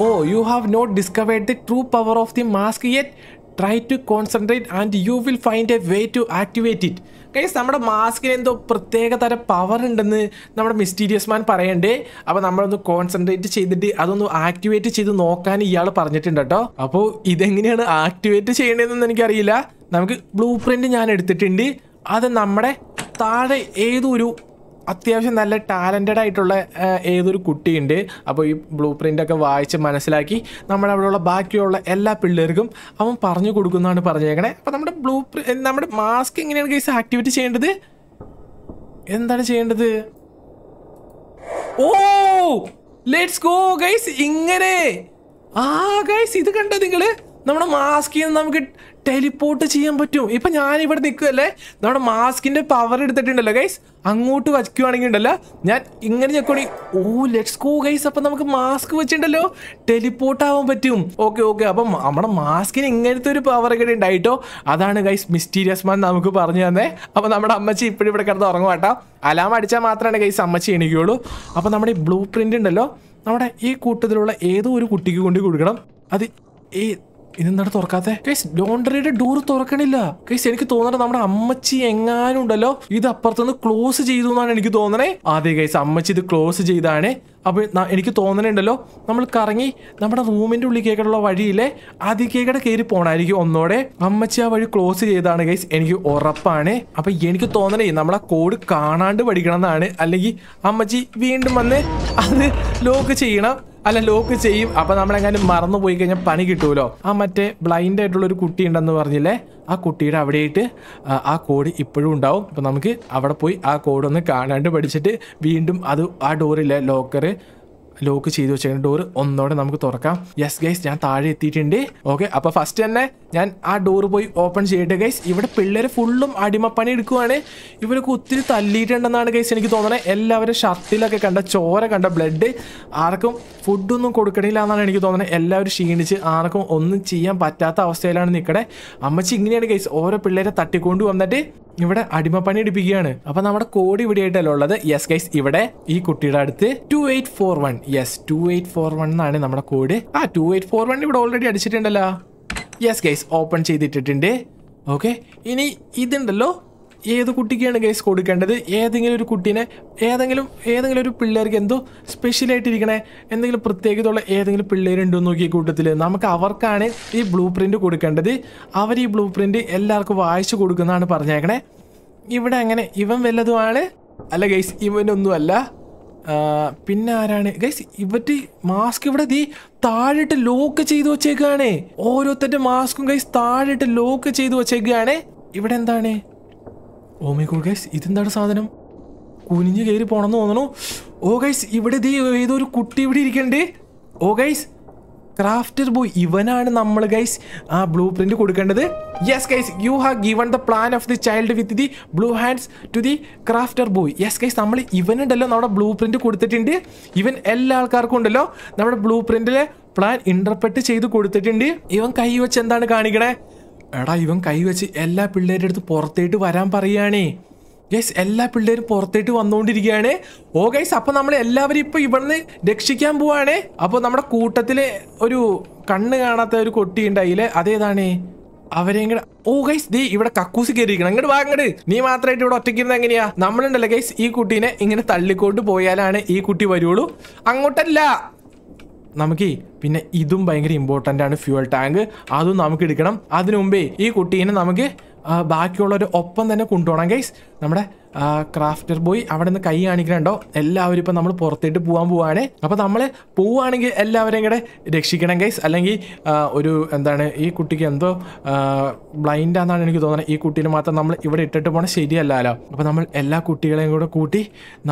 ഓ you have not discovered the true power of the mask yet try to concentrate and you will find a way to activate it guys നമ്മുടെ മാസ്കിന് എന്തോ പ്രത്യേക തരം പവർ ഉണ്ടെന്ന് നമ്മുടെ മിസ്റ്റീരിയസ് മാൻ പറയണ്ടേ? അപ്പോൾ നമ്മളൊന്ന് കോൺസെൻട്രേറ്റ് ചെയ്തിട്ട് അതൊന്ന് ആക്ടിവേറ്റ് ചെയ്ത് നോക്കാൻ ഇയാൾ പറഞ്ഞിട്ടുണ്ട് കേട്ടോ. അപ്പോൾ ഇതെങ്ങനെയാണ് ആക്ടിവേറ്റ് ചെയ്യേണ്ടതെന്ന് എനിക്കറിയില്ല. നമുക്ക് ബ്ലൂ പ്രിന്റ് ഞാൻ എടുത്തിട്ടുണ്ട്. അത് നമ്മുടെ താഴെ ഏതൊരു അത്യാവശ്യം നല്ല ടാലന്റഡ് ആയിട്ടുള്ള ഏതൊരു കുട്ടിയുണ്ട്. അപ്പോൾ ഈ ബ്ലൂ പ്രിന്റൊക്കെ വായിച്ച് മനസ്സിലാക്കി നമ്മുടെ അവിടെയുള്ള ബാക്കിയുള്ള എല്ലാ പിള്ളേർക്കും അവൻ പറഞ്ഞു കൊടുക്കുന്നതാണ് പറഞ്ഞേക്കണേ. അപ്പോൾ നമ്മുടെ ബ്ലൂ നമ്മുടെ മാസ്ക് എങ്ങനെയാണ് കേസ് ആക്ടിവേറ്റ് ചെയ്യേണ്ടത്? എന്താണ് ചെയ്യേണ്ടത്? ഓ ലെറ്റ്സ് ഗോ ഗൈസ് ഇങ്ങനെ. ആ ഗൈസ് ഇത് കണ്ടോ നിങ്ങൾ നമ്മുടെ മാസ്കിൽ നിന്ന് നമുക്ക് ടെലിപ്പോർട്ട് ചെയ്യാൻ പറ്റും. ഇപ്പൊ ഞാൻ ഇവിടെ നിൽക്കുമല്ലേ നമ്മുടെ മാസ്കിന്റെ പവർ എടുത്തിട്ടുണ്ടല്ലോ ഗൈസ് അങ്ങോട്ട് വയ്ക്കുവാണെങ്കിൽ ഉണ്ടല്ലോ. ഞാൻ ഇങ്ങനെ ചെക്കോണി ഓ ലെറ്റ്സ് ഗോ ഗൈസ് അപ്പൊ നമുക്ക് മാസ്ക് വെച്ചിട്ടുണ്ടല്ലോ. ടെലിപ്പോർട്ട് ആവാൻ പറ്റും. ഓക്കെ ഓക്കെ അപ്പം നമ്മുടെ മാസ്കിന് ഇങ്ങനത്തെ ഒരു പവർ ഒക്കെ ഉണ്ടായിട്ടോ അതാണ് ഗൈസ് മിസ്റ്റീരിയസ് മാൻ നമുക്ക് പറഞ്ഞു തന്നെ. അപ്പൊ നമ്മുടെ അമ്മച്ചി ഇപ്പോഴും ഇവിടെ കിടന്ന് ഉറങ്ങുവാട്ടോ അലാം അടിച്ചാൽ മാത്രമാണ് ഗൈസ് അമ്മച്ചി എണീക്കുള്ളൂ. അപ്പൊ നമ്മുടെ ഈ ബ്ലൂ പ്രിന്റ് ഉണ്ടല്ലോ നമ്മുടെ ഈ കൂട്ടത്തിലുള്ള ഏതോ ഒരു കുട്ടിക്ക് കൊണ്ട് കൊടുക്കണം. അത് ഈ ഇതെന്താണ് തുറക്കാത്തെ? കേസ് ലോണ്ടറിയുടെ ഡോർ തുറക്കണില്ല. കേസ് എനിക്ക് തോന്നണത് നമ്മുടെ അമ്മച്ചി എങ്ങാനും ഉണ്ടല്ലോ ഇത് അപ്പുറത്തുനിന്ന് ക്ലോസ് ചെയ്തു എന്നാണ് എനിക്ക് തോന്നണേ. അതെ കേസ് അമ്മച്ചി ഇത് ക്ലോസ് ചെയ്താണ്. അപ്പോൾ എനിക്ക് തോന്നണുണ്ടല്ലോ നമ്മൾ കറങ്ങി നമ്മുടെ റൂമിന്റെ ഉള്ളിലേക്കുള്ള വഴിയിലെ കേക്കട കയറി പോണായിരിക്കും ഒന്നോടെ. അമ്മച്ചി ആ വഴി ക്ലോസ് ചെയ്താണ് ഗൈസ് എനിക്ക് ഉറപ്പാണ്. അപ്പൊ എനിക്ക് തോന്നണേ നമ്മളെ കോഡ് കാണാണ്ട് പഠിക്കണം എന്നാണ് അല്ലെങ്കിൽ അമ്മച്ചി വീണ്ടും വന്ന് അത് ലോക്ക് ചെയ്യണം. അല്ല ലോക്ക് ചെയ്യും. അപ്പൊ നമ്മളെങ്ങാനും മറന്നു പോയി കഴിഞ്ഞാൽ പണി കിട്ടുമല്ലോ ആ മറ്റേ ബ്ലൈൻഡ് ആയിട്ടുള്ള ഒരു കുട്ടി ഉണ്ടെന്ന് പറഞ്ഞില്ലേ? ആ കുട്ടിയുടെ അവിടെയായിട്ട് ആ, കോഡ് ഇപ്പോഴും ഉണ്ടാവും. അപ്പൊ നമുക്ക് അവിടെ പോയി ആ കോഡ് ഒന്ന് കാണാണ്ട് പഠിച്ചിട്ട് വീണ്ടും അത് ആ ഡോറിലെ ലോക്കറ് ലോക്ക് ചെയ്ത് വെച്ചേക്കുന്ന ഡോർ ഒന്നോടെ നമുക്ക് തുറക്കാം. യെസ് ഗൈസ് ഞാൻ താഴെ എത്തിയിട്ടുണ്ട്. ഓക്കെ അപ്പൊ ഫസ്റ്റ് തന്നെ ഞാൻ ആ ഡോർ പോയി ഓപ്പൺ ചെയ്യട്ടെ ഗൈസ് ഇവിടെ പിള്ളേര് ഫുള്ളും അടിമപ്പണി എടുക്കുവാണ്. ഇവരൊക്കെ ഒത്തിരി തല്ലിയിട്ടുണ്ടെന്നാണ് ഗൈസ് എനിക്ക് തോന്നുന്നത് എല്ലാവരും ഷർട്ടിലൊക്കെ കണ്ട ചോര കണ്ട ബ്ലഡ് ആർക്കും ഫുഡൊന്നും കൊടുക്കണില്ല എന്നാണ് എനിക്ക് തോന്നുന്നത് എല്ലാവരും ക്ഷീണിച്ച് ആർക്കും ഒന്നും ചെയ്യാൻ പറ്റാത്ത അവസ്ഥയിലാണ് നിൽക്കണേ അമ്മച്ചി ഇങ്ങനെയാണ് ഗൈസ് ഓരോ പിള്ളേരെ തട്ടിക്കൊണ്ട് വന്നിട്ട് ഇവിടെ അടിമപ്പണി എടുപ്പിക്കുകയാണ്. അപ്പൊ നമ്മുടെ കോഡ് ഇവിടെ ആയിട്ടല്ലോ ഉള്ളത്? യെസ് ഗൈസ് ഇവിടെ ഈ കുട്ടിയുടെ അടുത്ത് two eight four one yes two eight four one എന്നാണ് നമ്മുടെ കോഡ് ആ ടു എയ്റ്റ് ഫോർ വൺ ഇവിടെ ഓൾറെഡി അടിച്ചിട്ടുണ്ടല്ലോ. യെസ് ഗൈസ് ഓപ്പൺ ചെയ്തിട്ടിട്ടുണ്ട്. ഓക്കെ ഇനി ഇതുണ്ടല്ലോ. ഏത് കുട്ടിക്കാണ് ഗൈസ് കൊടുക്കേണ്ടത്? ഏതെങ്കിലും ഒരു കുട്ടീനെ ഏതെങ്കിലും ഏതെങ്കിലും ഒരു പിള്ളേർക്ക് എന്തോ സ്പെഷ്യലായിട്ടിരിക്കണേ എന്തെങ്കിലും പ്രത്യേകതയുള്ള ഏതെങ്കിലും പിള്ളേരുണ്ടോ നോക്കിയ നോക്കി കൂട്ടത്തിൽ നമുക്ക് അവർക്കാണ് ഈ ബ്ലൂ പ്രിന്റ് കൊടുക്കേണ്ടത്. അവർ ഈ ബ്ലൂ പ്രിന്റ് എല്ലാവർക്കും വായിച്ചു കൊടുക്കുന്നതാണ് പറഞ്ഞേക്കണേ. ഇവിടെ അങ്ങനെ ഇവൻ വല്ലതുമാണ്? അല്ല ഗൈസ് ഇവനൊന്നുമല്ല. പിന്നെ ആരാണ്? ഗൈസ് ഇവറ്റ് മാസ്ക് ഇവിടെ ദീ താഴെട്ട് ലോക്ക് ചെയ്തു വെച്ചേക്കാണ്. ഓരോരുത്തരുടെ മാസ്കും ഗൈസ് താഴെട്ട് ലോക്ക് ചെയ്തു വെച്ചേക്കാണ്. ഇവിടെ എന്താണ്? ഓ മൈ ഗോഡ് ഗൈസ് ഇതെന്താണ് സാധനം? കുനിഞ്ഞ് കയറി പോണെന്ന് തോന്നണു. ഓ ഗൈസ് ഇവിടെ ദീ ഏതോ ഒരു കുട്ടി ഇവിടെ ഇരിക്കണ്ടേ. ഓ ഗൈസ് ക്രാഫ്റ്റർ ബോയ് ഇവനാണ് നമ്മൾ ഗൈസ് ആ ബ്ലൂ പ്രിന്റ് കൊടുക്കേണ്ടത്. Yes guys you have given the plan of the child with the blue hands to the crafter boy yes guys നമ്മൾ ഇവനുണ്ടല്ലോ നമ്മുടെ ബ്ലൂ പ്രിന്റ് കൊടുത്തിട്ടുണ്ട്. ഇവൻ എല്ലാ ആൾക്കാർക്കും ഉണ്ടല്ലോ നമ്മുടെ ബ്ലൂ പ്രിന്റിലെ പ്ലാൻ ഇന്റർപ്രറ്റ് ചെയ്ത് കൊടുത്തിട്ടുണ്ട്. ഇവൻ കൈ വെച്ച് എന്താണ് കാണിക്കണേ? എടാ ഇവൻ കൈവച്ച് എല്ലാ പിള്ളേരുടെ അടുത്ത് പുറത്തേട്ട് വരാൻ പറയുകയാണേ. ഗൈസ് എല്ലാ പിള്ളേരും പുറത്തേട്ട് വന്നുകൊണ്ടിരിക്കുകയാണ്. ഓ ഗൈസ് അപ്പോൾ നമ്മൾ എല്ലാവരും ഇപ്പൊ ഇവിടുന്ന് രക്ഷിക്കാൻ പോവാണേ. അപ്പോൾ നമ്മുടെ കൂട്ടത്തിലെ ഒരു കണ്ണ് കാണാത്ത ഒരു കൊട്ടി ഉണ്ടായില്ലേ അതേതാണേ? അവരെ ഇങ്ങടെ ഓ ഗൈസ് ദേ ഇവിടെ കക്കൂസ് കയറിയിരിക്കണം. ഇങ്ങോട്ട് വാ നീ മാത്രമായിട്ട് ഇവിടെ ഒറ്റയ്ക്കിരുന്ന എങ്ങനെയാ? നമ്മളുണ്ടല്ലോ ഗൈസ് ഈ കുട്ടീനെ ഇങ്ങനെ തള്ളിക്കൊണ്ട് പോയാലാണ് ഈ കുട്ടി വരുള്ളൂ. അങ്ങോട്ടല്ല. നമുക്ക് പിന്നെ ഇതും ഭയങ്കര ഇമ്പോർട്ടന്റ് ആണ് ഫ്യൂവൽ ടാങ്ക് അതും നമുക്ക് എടുക്കണം. അതിനു മുമ്പേ ഈ കുട്ടീനെ നമുക്ക് ആ, ബാക്കിയുള്ളവർ ഒപ്പം തന്നെ കൊണ്ടുപോകണം ഗൈസ് നമ്മുടെ ക്രാഫ്റ്റർ ബോയ് അവിടെ നിന്ന് കൈ കാണിക്കണുണ്ടോ? എല്ലാവരും ഇപ്പം നമ്മൾ പുറത്തേട്ട് പോകാൻ പോവാണ്. അപ്പോൾ നമ്മൾ പോവുകയാണെങ്കിൽ എല്ലാവരെയും കൂടെ രക്ഷിക്കണം ഗൈസ് അല്ലെങ്കിൽ ഒരു എന്താണ് ഈ കുട്ടിക്ക് എന്തോ ബ്ലൈൻഡ് ആണെന്നാണ് എനിക്ക് തോന്നുന്നത്. ഈ കുട്ടീനെ മാത്രം നമ്മൾ ഇവിടെ ഇട്ടിട്ട് പോകണം ശരിയല്ലല്ലോ. അപ്പോൾ നമ്മൾ എല്ലാ കുട്ടികളെയും കൂടെ കൂട്ടി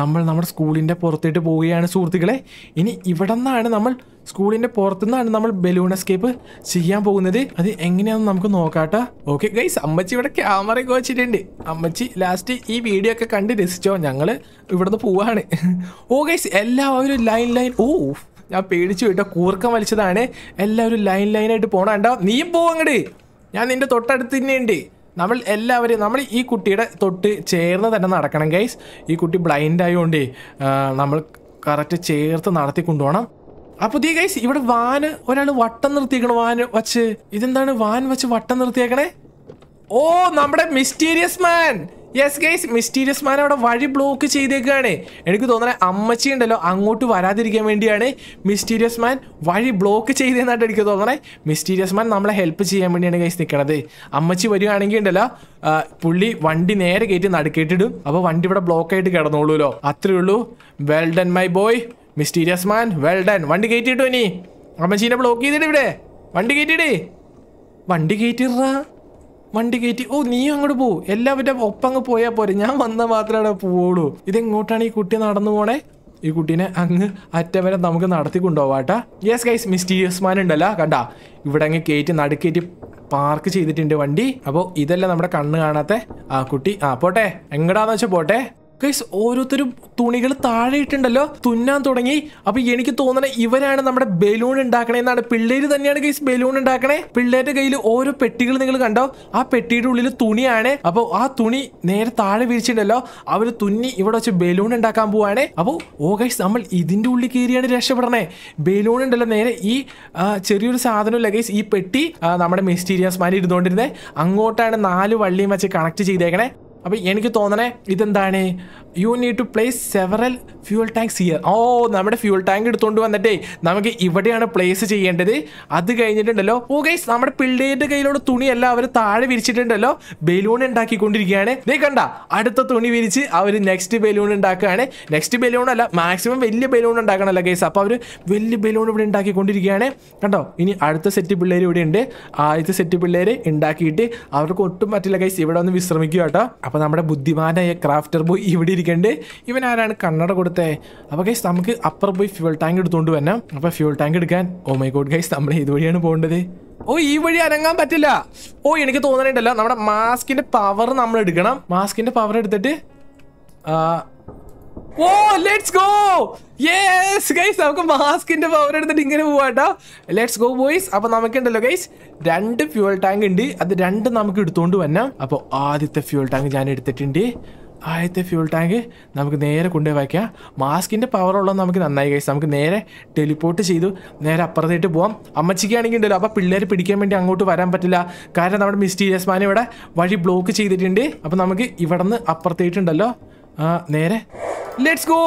നമ്മൾ നമ്മുടെ സ്കൂളിന്റെ പുറത്തേട്ട് പോവുകയാണ് സുഹൃത്തുക്കളെ. ഇനി ഇവിടെ നിന്നാണ് നമ്മൾ സ്കൂളിന്റെ പുറത്തുനിന്നാണ് നമ്മൾ ബലൂൺ എസ്കേപ്പ് ചെയ്യാൻ പോകുന്നത്. അത് എങ്ങനെയാണെന്ന് നമുക്ക് നോക്കാട്ടാ. ഓക്കെ ഗൈസ് അമ്മച്ചി ഇവിടെ ക്യാമറ വെച്ചിട്ടുണ്ട്. അമ്മച്ചി ലാസ്റ്റ് ഈ വീഡിയോ ഒക്കെ കണ്ട് രസിച്ചോ? ഞങ്ങൾ ഇവിടുന്ന് പോവാണ്. ഓ ഗൈസ് എല്ലാവരും ലൈൻ ലൈൻ ഓ ഞാൻ പേടിച്ചു കേട്ടോ. കൂർക്കം വലിച്ചതാണ്. എല്ലാവരും ലൈൻ ലൈൻ ലൈനായിട്ട് പോണണ്ടോ. നീയും പോവങ്ങട് ഞാൻ നിന്റെ തൊട്ടടുത്ത് തന്നെയുണ്ട്. നമ്മൾ എല്ലാവരും നമ്മൾ ഈ കുട്ടിയുടെ തൊട്ട് ചേർന്ന് തന്നെ നടക്കണം ഗൈസ് ഈ കുട്ടി ബ്ലൈൻഡ് ആയതുകൊണ്ട് നമ്മൾ കറക്റ്റ് ചേർത്ത് നടത്തി കൊണ്ടുപോകണം അപ്പൊ ദീ ഗൈസ് ഇവിടെ വാന് ഒരാൾ വട്ടം നിർത്തിയേക്കണ. വാന് വച്ച് ഇതെന്താണ്? വാൻ വെച്ച് വട്ടം നിർത്തിയേക്കണേ? ഓ നമ്മുടെ mysterious man yes guys mysterious man അവിടെ വഴി ബ്ലോക്ക് ചെയ്തേക്കാണ്. എനിക്ക് തോന്നണേ അമ്മച്ചി ഉണ്ടല്ലോ അങ്ങോട്ട് വരാതിരിക്കാൻ വേണ്ടിയാണ് മിസ്റ്റീരിയസ് മാൻ വഴി ബ്ലോക്ക് ചെയ്തതെന്നായിട്ട് എനിക്ക് തോന്നണേ മിസ്റ്റീരിയസ് മാൻ നമ്മളെ ഹെൽപ്പ് ചെയ്യാൻ വേണ്ടിയാണ് ഗൈസ് നിൽക്കണത് അമ്മച്ചി വരികയാണെങ്കിൽ ഉണ്ടല്ലോ പുള്ളി വണ്ടി നേരെ കയറ്റി നടുക്കേറ്റിടും. അപ്പോൾ വണ്ടി ഇവിടെ ബ്ലോക്ക് ആയിട്ട് കിടന്നോളൂല്ലോ അത്രേ ഉള്ളൂ. Well done my boy mysterious man well done വണ്ടി കയറ്റിട്ടു ഇനി? അമ്മച്ചീനെ ബ്ലോക്ക് ചെയ്തിട്ട് ഇവിടെ. വണ്ടി കയറ്റിയിടേ. വണ്ടി കയറ്റിടാ വണ്ടി കയറ്റി. ഓ നീ അങ്ങോട്ട് പോ. എല്ലാവരും ഒപ്പം അങ്ങ് പോയാൽ പോരെ. ഞാൻ വന്നാൽ മാത്രമേ പോവുള്ളൂ. ഇതെങ്ങോട്ടാണ് ഈ കുട്ടി നടന്നു പോണേ? ഈ കുട്ടീനെ അങ്ങ് അറ്റവരെ നമുക്ക് നടത്തി കൊണ്ടുപോവാട്ടാ യെസ് ഗൈസ് മിസ്റ്റീരിയസ് മാൻ ഉണ്ടല്ലോ. കണ്ട? ഇവിടെ അങ്ങ് കയറ്റി നടുക്കേറ്റി പാർക്ക് ചെയ്തിട്ടുണ്ട് വണ്ടി. അപ്പോൾ ഇതല്ല നമ്മുടെ കണ്ണ് കാണാത്ത ആ കുട്ടി. ആ പോട്ടെ. എങ്ങടാന്ന് വെച്ചാൽ പോട്ടെ? ഗൈസ് ഓരോരുത്തരും തുണികൾ താഴെ ഇട്ടുണ്ടല്ലോ തുന്നാൻ തുടങ്ങി. അപ്പൊ എനിക്ക് തോന്നണ ഇവരാണ് നമ്മുടെ ബലൂൺ ഉണ്ടാക്കണേ എന്നാണ്. പിള്ളേര് തന്നെയാണ് ഗൈസ് ബലൂൺ ഉണ്ടാക്കണേ. പിള്ളേരുടെ കയ്യിൽ ഓരോ പെട്ടികൾ നിങ്ങൾ കണ്ടോ? ആ പെട്ടിയുടെ ഉള്ളിൽ തുണിയാണ്. അപ്പോൾ ആ തുണി നേരെ താഴെ വിരിച്ചിട്ടുണ്ടല്ലോ. അവർ തുന്നി ഇവിടെ വെച്ച് ബലൂൺ ഉണ്ടാക്കാൻ പോവാണ്. അപ്പോൾ ഓ ഗൈസ് നമ്മൾ ഇതിന്റെ ഉള്ളിൽ കയറിയാണ് രക്ഷപ്പെടണേ. ബലൂൺ ഉണ്ടല്ലോ നേരെ ഈ ചെറിയൊരു സാധനമില്ല ഗൈസ് ഈ പെട്ടി നമ്മുടെ മിസ്റ്റീരിയസ് മാൻ ഇരുന്നുകൊണ്ടിരുന്നത് അങ്ങോട്ടാണ് നാല് വള്ളിയും വെച്ച് കണക്ട് ചെയ്തേക്കണേ. അപ്പൊ എനിക്ക് തോന്നണേ ഇതെന്താണ്? You need to place several fuel tanks here oh നമ്മുടെ ഫ്യൂൽ ടാങ്ക് എടുത്തുകൊണ്ട് വന്നിട്ടേ നമുക്ക് ഇവിടെയാണ് പ്ലേസ് ചെയ്യേണ്ടത്. അത് കഴിഞ്ഞിട്ടുണ്ടല്ലോ. ഓ ഗൈസ് നമ്മുടെ പിള്ളേരുടെ കയ്യിലുള്ള തുണിയല്ല അവർ താഴെ വിരിച്ചിട്ടുണ്ടല്ലോ. ബലൂൺ ഉണ്ടാക്കിക്കൊണ്ടിരിക്കുകയാണ്. ദേ കണ്ട അടുത്ത തുണി വിരിച്ച് അവർ നെക്സ്റ്റ് ബലൂൺ ഉണ്ടാക്കുകയാണ്. നെക്സ്റ്റ് ബലൂൺ അല്ല മാക്സിമം വലിയ ബലൂൺ ഉണ്ടാക്കണമല്ലോ ഗൈസ് അപ്പോൾ അവർ വലിയ ബലൂൺ ഇവിടെ ഉണ്ടാക്കിക്കൊണ്ടിരിക്കുകയാണ്. കണ്ടോ? ഇനി അടുത്ത സെറ്റ് പിള്ളേർ ഇവിടെ ഉണ്ട് ആദ്യത്തെ സെറ്റ് പിള്ളേർ ഉണ്ടാക്കിയിട്ട് അവർക്ക് ഒട്ടും പറ്റില്ല ഗൈസ് ഇവിടെ ഒന്ന് വിശ്രമിക്കുക കേട്ടോ. അപ്പോൾ നമ്മുടെ ബുദ്ധിമാനായ ക്രാഫ്റ്റർ ബോയ് ഇവിടെ ഇരിക്കണ്ട്. ഇവൻ ആരാണ് കണ്ണട കൊടുത്തേ? അപ്പോൾ ഗൈസ് നമുക്ക് അപ്പുറം പോയി ഫ്യൂൾ ടാങ്ക് എടുത്തുകൊണ്ട് വരണം. അപ്പോൾ ഫ്യൂൾ ടാങ്ക് എടുക്കാൻ ഓ മൈ ഗോഡ് ഗൈസ് നമ്മൾ ഇതുവഴിയാണ് പോകേണ്ടത്? ഓ ഈ വഴി അനങ്ങാൻ പറ്റില്ല. ഓ എനിക്ക് തോന്നണുണ്ടല്ലോ നമ്മുടെ മാസ്കിന്റെ പവർ നമ്മൾ എടുക്കണം. മാസ്കിന്റെ പവർ എടുത്തിട്ട് ഓ ലെറ്റ്സ് ഗോ യെസ് ഗൈസ് നമുക്ക് മാസ്കിന്റെ പവർ എടുത്തിട്ട് ഇങ്ങനെ പോവാട്ടോ ലെറ്റ്സ് ഗോ ബോയ്സ് അപ്പൊ നമുക്കുണ്ടല്ലോ ഗൈസ് രണ്ട് ഫ്യൂൾ ടാങ്ക് ഉണ്ട്. അത് രണ്ടും നമുക്ക് എടുത്തുകൊണ്ട് വന്നാം അപ്പോൾ ആദ്യത്തെ ഫ്യൂൾ ടാങ്ക് ഞാൻ എടുത്തിട്ടുണ്ട്. ആദ്യത്തെ ഫ്യൂൾ ടാങ്ക് നമുക്ക് നേരെ കൊണ്ടുപോയി വയ്ക്കാം. മാസ്കിന്റെ പവർ ഉള്ളത് നമുക്ക് നന്നായി കഴിച്ചു നമുക്ക് നേരെ ടെലിപ്പോർട്ട് ചെയ്തു. നേരെ അപ്പുറത്തേട്ട് പോവാം. അമ്മച്ചിക്കാണെങ്കിൽ ഉണ്ടല്ലോ. അപ്പോൾ പിള്ളേരെ പിടിക്കാൻ വേണ്ടി അങ്ങോട്ട് വരാൻ പറ്റില്ല. കാരണം നമ്മുടെ മിസ്റ്റീരിയസ് മാൻ ഇവിടെ വഴി ബ്ലോക്ക് ചെയ്തിട്ടുണ്ട്. അപ്പോൾ നമുക്ക് ഇവിടെ നിന്ന് അപ്പുറത്തേട്ടുണ്ടല്ലോ നേരെ. ലെറ്റ്സ് ഗോ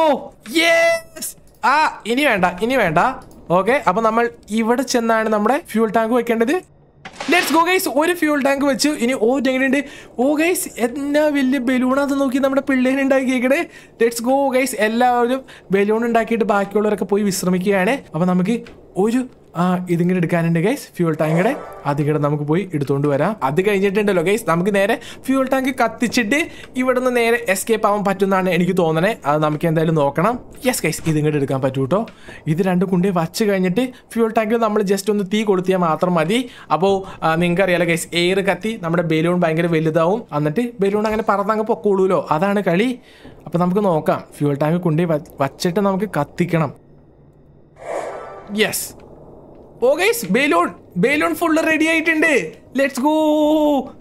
യെസ് ആ ഇനി വേണ്ട. ഇനി വേണ്ട. ഓക്കെ അപ്പോൾ നമ്മൾ ഇവിടെ ചെന്നാണ് നമ്മുടെ ഫ്യൂൾ ടാങ്ക് വെക്കേണ്ടത് ലെറ്റ്സ് ഗോ ഗൈസ് ഒരു ഫ്യൂൾ ടാങ്ക് വെച്ചു ഇനി ഓ എങ്ങനെയുണ്ട് ഓ ഗൈസ് എന്നാ വലിയ ബലൂണാന്ന് നോക്കി നമ്മുടെ പിള്ളേര് ഉണ്ടാക്കിയേക്കണേ. ലെറ്റ്സ് ഗോ ഗൈസ് എല്ലാവരും ബലൂൺ ഉണ്ടാക്കിയിട്ട് ബാക്കിയുള്ളവരൊക്കെ പോയി വിശ്രമിക്കുകയാണ്. അപ്പോൾ നമുക്ക് ഒരു ഇതിങ്ങനെ എടുക്കാനുണ്ട് ഗൈസ് ഫ്യൂൾ ടാങ്കിടെ അതിങ്ങടെ നമുക്ക് പോയി എടുത്തുകൊണ്ട് വരാം. അത് കഴിഞ്ഞിട്ടുണ്ടല്ലോ ഗൈസ് നമുക്ക് നേരെ ഫ്യൂൾ ടാങ്ക് കത്തിച്ചിട്ട് ഇവിടെ നിന്ന് നേരെ എസ്കേപ്പ് ആവാൻ പറ്റുമെന്നാണ് എനിക്ക് തോന്നണേ. അത് നമുക്ക് എന്തായാലും നോക്കണം. യെസ് ഗൈസ് ഇതിങ്ങോട്ട് എടുക്കാൻ പറ്റൂ കേട്ടോ ഇത് രണ്ടും കൊണ്ട് വച്ച് കഴിഞ്ഞിട്ട് ഫ്യൂൾ ടാങ്കിൽ നമ്മൾ ജസ്റ്റ് ഒന്ന് തീ കൊടുത്തിയാൽ മാത്രം മതി. അപ്പോൾ നിങ്ങൾക്ക് അറിയാലോ ഗൈസ് എയർ കത്തി നമ്മുടെ ബലൂൺ ഭയങ്കര വലുതാവും. എന്നിട്ട് ബലൂൺ അങ്ങനെ പറന്നങ്ങ് പൊക്കോളൂലോ അതാണ് കളി. അപ്പോൾ നമുക്ക് നോക്കാം. ഫ്യൂൾ ടാങ്ക് കൊണ്ടേ വച്ചിട്ട് നമുക്ക് കത്തിക്കണം. Yes oh guys balloon balloon full ready ആയിട്ടുണ്ട്. ലെറ്റ്സ് ഗോ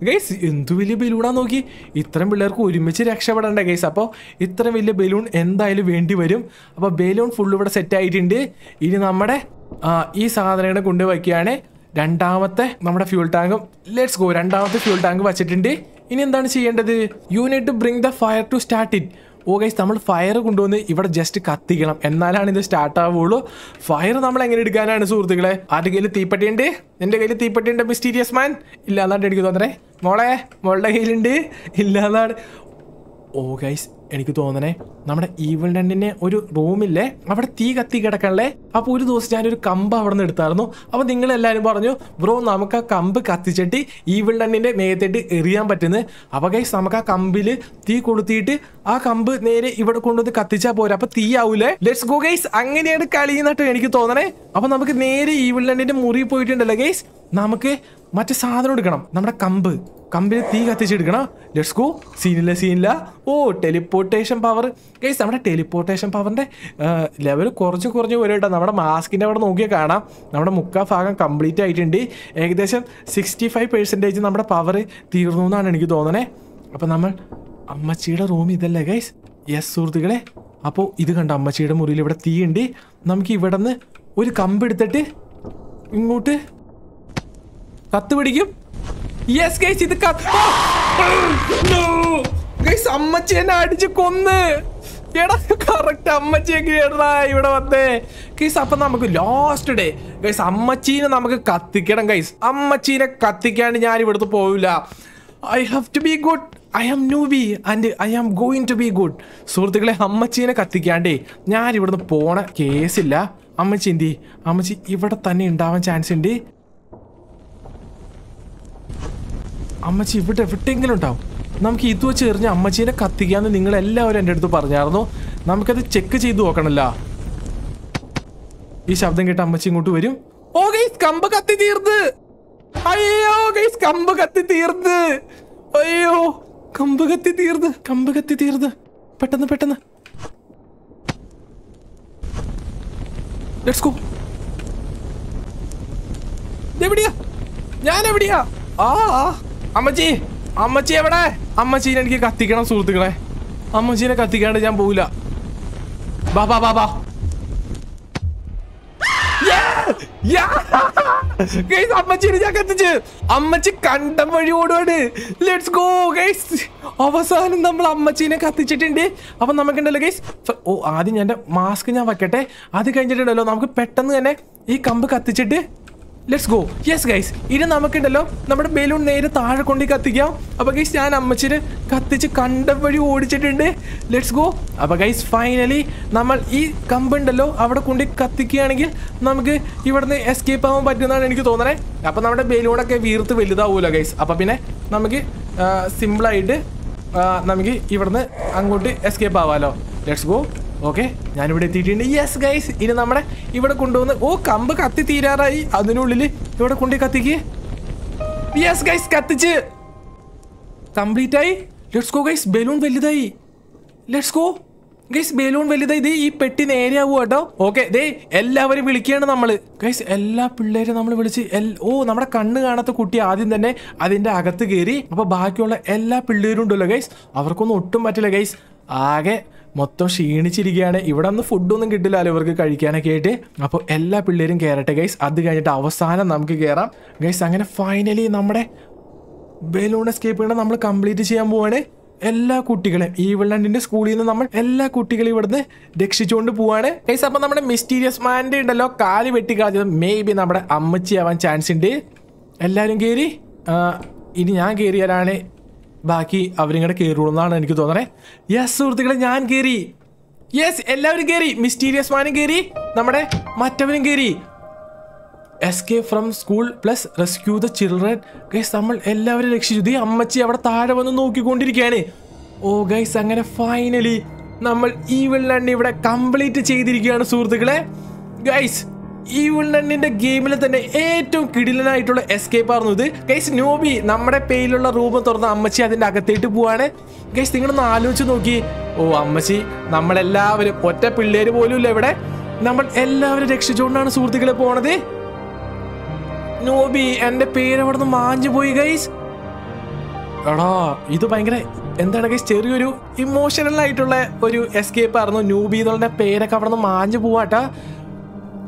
ഗൈസ് എന്തു വലിയ ബലൂണാ നോക്കി. ഇത്രയും പിള്ളേർക്ക് ഒരുമിച്ച് രക്ഷപ്പെടണ്ട ഗൈസ് അപ്പോൾ ഇത്ര വലിയ ബലൂൺ എന്തായാലും വേണ്ടി വരും. അപ്പോൾ ബലൂൺ ഫുള്ള് ഇവിടെ സെറ്റ് ആയിട്ടുണ്ട്. ഇനി നമ്മുടെ ഈ സാധനങ്ങളെ കൊണ്ട് രണ്ടാമത്തെ നമ്മുടെ ഫ്യൂൾ ടാങ്കും ലെറ്റ്സ് ഗോ രണ്ടാമത്തെ ഫ്യൂൾ ടാങ്ക് വെച്ചിട്ടുണ്ട്. ഇനി എന്താണ് ചെയ്യേണ്ടത്? You need to bring the fire to start it oh guys നമ്മൾ ഫയർ കൊണ്ടുവന്ന് ഇവിടെ ജസ്റ്റ് കത്തിക്കണം. എന്നാലാണ് ഇത് സ്റ്റാർട്ട് ആവുള്ളൂ. ഫയർ നമ്മൾ എങ്ങനെ എടുക്കാനാണ് സുഹൃത്തുക്കളെ? ആരുടെ കയ്യിൽ തീപ്പെട്ടിയുണ്ട് എന്റെ കയ്യിൽ തീപ്പെട്ടിയുണ്ട് മിസ്റ്റീരിയസ് മാൻ ഇല്ലാന്നാണ് എനിക്ക് തോന്നണേ. മോളെ മോളുടെ കയ്യിലുണ്ട്. ഇല്ലാന്നാണ് ഓ ഗൈസ് എനിക്ക് തോന്നണേ നമ്മുടെ ഈവൽ രണ്ടിനെ ഒരു റൂമില്ലേ അവിടെ തീ കത്തി കിടക്കണല്ലേ? അപ്പോൾ ഒരു ദിവസം ഞാൻ ഒരു കമ്പ് അവിടെ നിന്ന് എടുത്തായിരുന്നു. അപ്പോൾ നിങ്ങൾ എല്ലാവരും പറഞ്ഞു ബ്രോ നമുക്ക് ആ കമ്പ് കത്തിച്ചിട്ട് ഈവൽ രണ്ടിന്റെ മേത്തിട്ട് എറിയാൻ പറ്റുന്നത് അപ്പോൾ കൈസ് നമുക്ക് ആ കമ്പിൽ തീ കൊളുത്തിയിട്ട് ആ കമ്പ് നേരെ ഇവിടെ കൊണ്ടുവന്ന് കത്തിച്ചാൽ പോരാ. അപ്പോൾ തീ ആവൂലേ? ലെറ്റ്സ് ഗോ ഗൈസ് അങ്ങനെയാണ് കളി എനിക്ക് തോന്നണേ. അപ്പോൾ നമുക്ക് നേരെ ഈവൽ രണ്ടിന്റെ മുറി പോയിട്ടുണ്ടല്ലോ ഗൈസ് നമുക്ക് മറ്റേ സാധനം എടുക്കണം. നമ്മുടെ കമ്പ്. കമ്പിൽ തീ കത്തിച്ചെടുക്കണം ലെറ്റ്സ് ഗോ സീനില്ല സീനില്ല ഓ ടെലിപ്പോർട്ടേഷൻ പവർ ഗൈസ് നമ്മുടെ ടെലിപ്പോർട്ടേഷൻ പവറിന്റെ ലെവൽ കുറച്ച് കുറഞ്ഞ് വരും കേട്ടോ നമ്മുടെ മാസ്കിന്റെ അവിടെ നോക്കിയാൽ കാണാം. നമ്മുടെ മുക്കാ ഭാഗം കംപ്ലീറ്റ് ആയിട്ടുണ്ട്. ഏകദേശം സിക്സ്റ്റി ഫൈവ് പെർസെന്റേജ് നമ്മുടെ പവർ തീർന്നു എന്നാണ് എനിക്ക് തോന്നണേ. അപ്പം നമ്മൾ അമ്മച്ചിയുടെ റൂം ഇതല്ലേ ഗൈസ് യെസ് സുഹൃത്തുക്കളെ. അപ്പോൾ ഇത് കണ്ട? അമ്മച്ചിയുടെ മുറിയിൽ ഇവിടെ തീ ഉണ്ട് നമുക്ക് ഇവിടെ നിന്ന് ഒരു കമ്പെടുത്തിട്ട് ഇങ്ങോട്ട് കത്ത് പിടിക്കും? യെസ് ഗൈസ് ഇത് ഗൈസ് അമ്മച്ചി അടിച്ച് കൊന്ന്. എടാ നമുക്ക് ലാസ്റ്റ് ഡേ അമ്മച്ചീനെ നമുക്ക് കത്തിക്കണം ഗൈസ് അമ്മച്ചീനെ കത്തിക്കാണ്ട് ഞാൻ ഇവിടുത്തെ പോവില്ല. I have to be good I am newbie and I am going to be good സുഹൃത്തുക്കളെ അമ്മച്ചീനെ കത്തിക്കാണ്ടേ ഞാൻ ഇവിടുന്ന് പോണ കേസില്ല അമ്മച്ചി എന്തി അമ്മച്ചി ഇവിടെ തന്നെ ഉണ്ടാവാൻ ചാൻസ് ഉണ്ട്. അമ്മച്ചി ഇവിടെ എവിടെയെങ്കിലും ഉണ്ടാവും നമുക്ക് ഇത് വെച്ച് എറിഞ്ഞ അമ്മച്ചീനെ കത്തിക്കാന്ന് നിങ്ങൾ എല്ലാവരും എന്റെ അടുത്ത് പറഞ്ഞായിരുന്നു. നമുക്കത് ചെക്ക് ചെയ്ത് നോക്കണല്ലോ. ഈ ശബ്ദം കേട്ട് അമ്മച്ചി ഇങ്ങോട്ട് വരും. ഓ ഗൈസ് കമ്പ് കത്തി തീർന്ന്. അയ്യോ ഗൈസ് കമ്പ് കത്തി തീർന്ന്. അയ്യോ കമ്പ് കത്തി തീർന്ന് കമ്പ് കത്തി തീർന്ന്. പെട്ടെന്ന് പെട്ടെന്ന്. ലെറ്റ്സ് ഗോ എവിടെയാ ഞാൻ എവിടെയാ ആ. അമ്മച്ചി അമ്മച്ചി എവിടെ? അമ്മച്ചീനെ എനിക്ക് കത്തിക്കണം സുഹൃത്തുക്കളെ. അമ്മച്ചീനെ കത്തിക്കാണ്ട് ഞാൻ പോവില്ല. ബാ ബാ ബാ ബാ. ഗൈസ് അമ്മച്ചിനെ ഞാൻ അമ്മച്ചി കണ്ടം വഴി ഓടുവാണ്. ലെറ്റ്സ് ഗോ അവസാനം നമ്മൾ അമ്മച്ചീനെ കത്തിച്ചിട്ടുണ്ട്. അപ്പൊ നമുക്കുണ്ടല്ലോ ഗൈസ് ഓ ആദ്യം ഞാൻ മാസ്ക് ഞാൻ വെക്കട്ടെ. അത് കഴിഞ്ഞിട്ടുണ്ടല്ലോ നമുക്ക് പെട്ടെന്ന് തന്നെ ഈ കമ്പ് കത്തിച്ചിട്ട് ലെറ്റ്സ് ഗോ യെസ് ഗൈസ് ഇനി നമുക്കുണ്ടല്ലോ നമ്മുടെ ബലൂൺ നേരെ താഴെ കൊണ്ട് കത്തിക്കാം. അപ്പൊ ഗൈസ് ഞാൻ അമ്മച്ചിന് കത്തിച്ച് കണ്ട വഴി ഓടിച്ചിട്ടുണ്ട്. ലെറ്റ്സ് ഗോ അപ്പൊ ഗൈസ് ഫൈനലി നമ്മൾ ഈ കമ്പുണ്ടല്ലോ അവിടെ കൊണ്ട് കത്തിക്കുകയാണെങ്കിൽ നമുക്ക് ഇവിടുന്ന് എസ്കേപ്പ് ആവാൻ പറ്റുന്നതാണ് എനിക്ക് തോന്നണേ. അപ്പൊ നമ്മുടെ ബലൂണൊക്കെ വീർത്ത് വലുതാവൂല ഗൈസ് അപ്പൊ പിന്നെ നമുക്ക് സിമ്പിളായിട്ട് നമുക്ക് ഇവിടുന്ന് അങ്ങോട്ട് എസ്കേപ്പ് ആവാലോ. ലെറ്റ്സ് ഗോ ഓക്കെ ഞാനിവിടെ എത്തിയിട്ടുണ്ട്. യെസ് ഗൈസ് ഇനി നമ്മുടെ ഇവിടെ കൊണ്ടുവന്ന് ഓ കമ്പ് കത്തി തീരാറായി. അതിനുള്ളിൽ ഇവിടെ കൊണ്ടുപോയി കത്തിക്ക്. യെസ് ഗൈസ് കത്തിച്ച്. കംപ്ലീറ്റ് ആയി. ലെറ്റ്സ് ഗോ ഗൈസ് ബലൂൺ വലുതായി. ലെറ്റ്സ് ഗോ ഗൈസ് ബലൂൺ വലുതായി. ഈ പെട്ടി നേരെ ആവുക കേട്ടോ. ഓക്കെ ദേ എല്ലാവരും വിളിക്കുകയാണ് നമ്മൾ ഗൈസ് എല്ലാ പിള്ളേരും നമ്മൾ വിളിച്ച് ഓ നമ്മുടെ കണ്ണ് കാണാത്ത കുട്ടി ആദ്യം തന്നെ അതിന്റെ അകത്ത് കയറി. അപ്പോൾ ബാക്കിയുള്ള എല്ലാ പിള്ളേരും ഉണ്ടല്ലോ ഗൈസ് അവർക്കൊന്നും ഒട്ടും പറ്റില്ല ഗൈസ് ആകെ മൊത്തം ക്ഷീണിച്ചിരിക്കുകയാണ്. ഇവിടെ ഒന്നും ഫുഡൊന്നും കിട്ടില്ലല്ലോ ഇവർക്ക് കഴിക്കാനൊക്കെ ആയിട്ട്. അപ്പോൾ എല്ലാ പിള്ളേരും കയറട്ടെ ഗൈസ് അത് കഴിഞ്ഞിട്ട് അവസാനം നമുക്ക് കയറാം ഗൈസ് അങ്ങനെ ഫൈനലി നമ്മുടെ ബലൂൺ എസ്കേപ്പ് ചെയ്യണം നമ്മൾ കംപ്ലീറ്റ് ചെയ്യാൻ പോവാണ്. എല്ലാ കുട്ടികളെയും ഈ വിള്ളണ്ടിന്റെ സ്കൂളിൽ നിന്ന് നമ്മൾ എല്ലാ കുട്ടികളെയും ഇവിടുന്ന് രക്ഷിച്ചുകൊണ്ട് പോവാണ്. ഗൈസ് അപ്പൊ നമ്മുടെ മിസ്റ്റീരിയസ് മാന്റെ ഉണ്ടല്ലോ കാൽ വെട്ടിക്കളഞ്ഞത് മേ ബി നമ്മുടെ അമ്മച്ചി ആവാൻ ചാൻസ് ഉണ്ട് എല്ലാവരും കയറി ഇനി ഞാൻ കയറിയാലാണ് ബാക്കി അവരിങ്ങടെ കയറുള്ളൂ എന്നാണ് എനിക്ക് തോന്നണേ. യെസ് സുഹൃത്തുക്കളെ ഞാൻ കയറി യെസ് എല്ലാവരും കയറി മിസ്റ്റീരിയസ് മാനും കയറി നമ്മുടെ മറ്റവനും കയറി escape from school plus rescue the children guys നമ്മൾ എല്ലാവരും രക്ഷിച്ചു. ഈ അമ്മച്ചി അവിടെ താഴെ വന്ന് നോക്കിക്കൊണ്ടിരിക്കുകയാണ്. ഓ ഗൈസ് അങ്ങനെ ഫൈനലി നമ്മൾ ഈ വെള്ളണ്ണി ഇവിടെ കംപ്ലീറ്റ് ചെയ്തിരിക്കുകയാണ് സുഹൃത്തുക്കളെ. ഗൈസ് ഈ നണ്ണിന്റെ ഗെയിമിൽ തന്നെ ഏറ്റവും കിടിലനായിട്ടുള്ള എസ്കേപ്പ് ആയിരുന്നു ഇത്. ഗൈസ് നോബി നമ്മുടെ പേയിലുള്ള റൂം തുറന്ന അമ്മച്ചി അതിന്റെ അകത്തേട്ട് പോവാണ്. ഗൈസ് നിങ്ങളൊന്ന് ആലോചിച്ച് നോക്കി ഓ അമ്മച്ചി നമ്മളെല്ലാവരും ഒറ്റ പിള്ളേര് പോലും ഇല്ല ഇവിടെ. നമ്മൾ എല്ലാവരും രക്ഷിച്ചുകൊണ്ടാണ് സുഹൃത്തുക്കളെ പോണത്. നോബി എന്റെ പേര് അവിടെ നിന്ന് മാഞ്ഞു പോയി ഗൈസ് എടാ ഇത് ഭയങ്കര എന്താണ് ഗൈസ് ചെറിയൊരു ഇമോഷണൽ ആയിട്ടുള്ള ഒരു എസ്കേപ്പ് ആയിരുന്നു. നൂബി എന്നുള്ള പേരൊക്കെ അവിടെ നിന്ന് മാഞ്ഞു പോവാട്ടാ.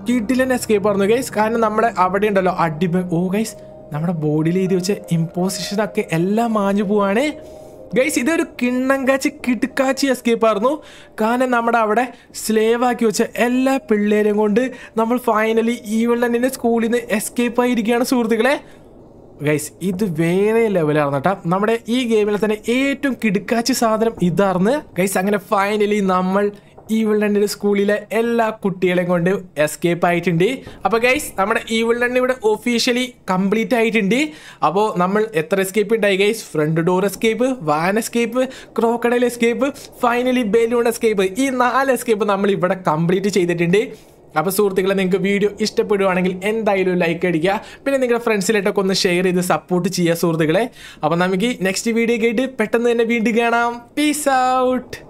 കിട്ടിലൻ എസ്കേപ്പ് പറഞ്ഞു ഗൈസ് കാരണം നമ്മുടെ അവിടെ ഉണ്ടല്ലോ അടിമ. ഓ ഗൈസ് നമ്മുടെ ബോഡിയിൽ എഴുതി വെച്ച ഇമ്പോസിഷൻ ഒക്കെ എല്ലാം മാഞ്ഞു പോവാണ്. ഗൈസ് ഇതൊരു കിണ്ണം കാച്ചി കിടുക്കാച്ചി എസ്കേപ്പ് ആയിരുന്നു. കാരണം നമ്മുടെ അവിടെ സ്ലേവ് ആക്കി വെച്ച എല്ലാ പിള്ളേരെയും കൊണ്ട് നമ്മൾ ഫൈനലി ഈ വെള്ളന്റെ സ്കൂളിൽ നിന്ന് എസ്കേപ്പ് ആയിരിക്കുകയാണ് സുഹൃത്തുക്കളെ. ഗൈസ് ഇത് വേറെ ലെവലായിരുന്നു കേട്ടോ. നമ്മുടെ ഈ ഗെയിമിൽ തന്നെ ഏറ്റവും കിടുക്കാച്ചി സാധനം ഇതാർന്ന് ഗൈസ് അങ്ങനെ ഫൈനലി നമ്മൾ ഈവിൾ രണ്ടിന്റെ സ്കൂളിലെ എല്ലാ കുട്ടികളെയും കൊണ്ട് എസ്കേപ്പ് ആയിട്ടുണ്ട്. അപ്പോൾ ഗൈസ് നമ്മുടെ ഈവിൾ രണ്ട് ഇവിടെ ഒഫീഷ്യലി കംപ്ലീറ്റ് ആയിട്ടുണ്ട്. അപ്പോൾ നമ്മൾ എത്ര എസ്കേപ്പ് ഉണ്ടായി guys front door escape van escape crocodile escape finally balloon escape ഈ നാല് എസ്കേപ്പ് നമ്മൾ ഇവിടെ കംപ്ലീറ്റ് ചെയ്തിട്ടുണ്ട്. അപ്പോൾ സുഹൃത്തുക്കളെ നിങ്ങൾക്ക് വീഡിയോ ഇഷ്ടപ്പെടുവാണെങ്കിൽ എന്തായാലും ലൈക്ക് അടിക്കുക. പിന്നെ നിങ്ങളുടെ ഫ്രണ്ട്സിലായിട്ടൊക്കെ ഒന്ന് ഷെയർ ചെയ്ത് സപ്പോർട്ട് ചെയ്യുക സുഹൃത്തുക്കളെ. അപ്പോൾ നമുക്ക് നെക്സ്റ്റ് വീഡിയോ കേട്ട് പെട്ടെന്ന് തന്നെ വീണ്ടും കാണാം. Peace out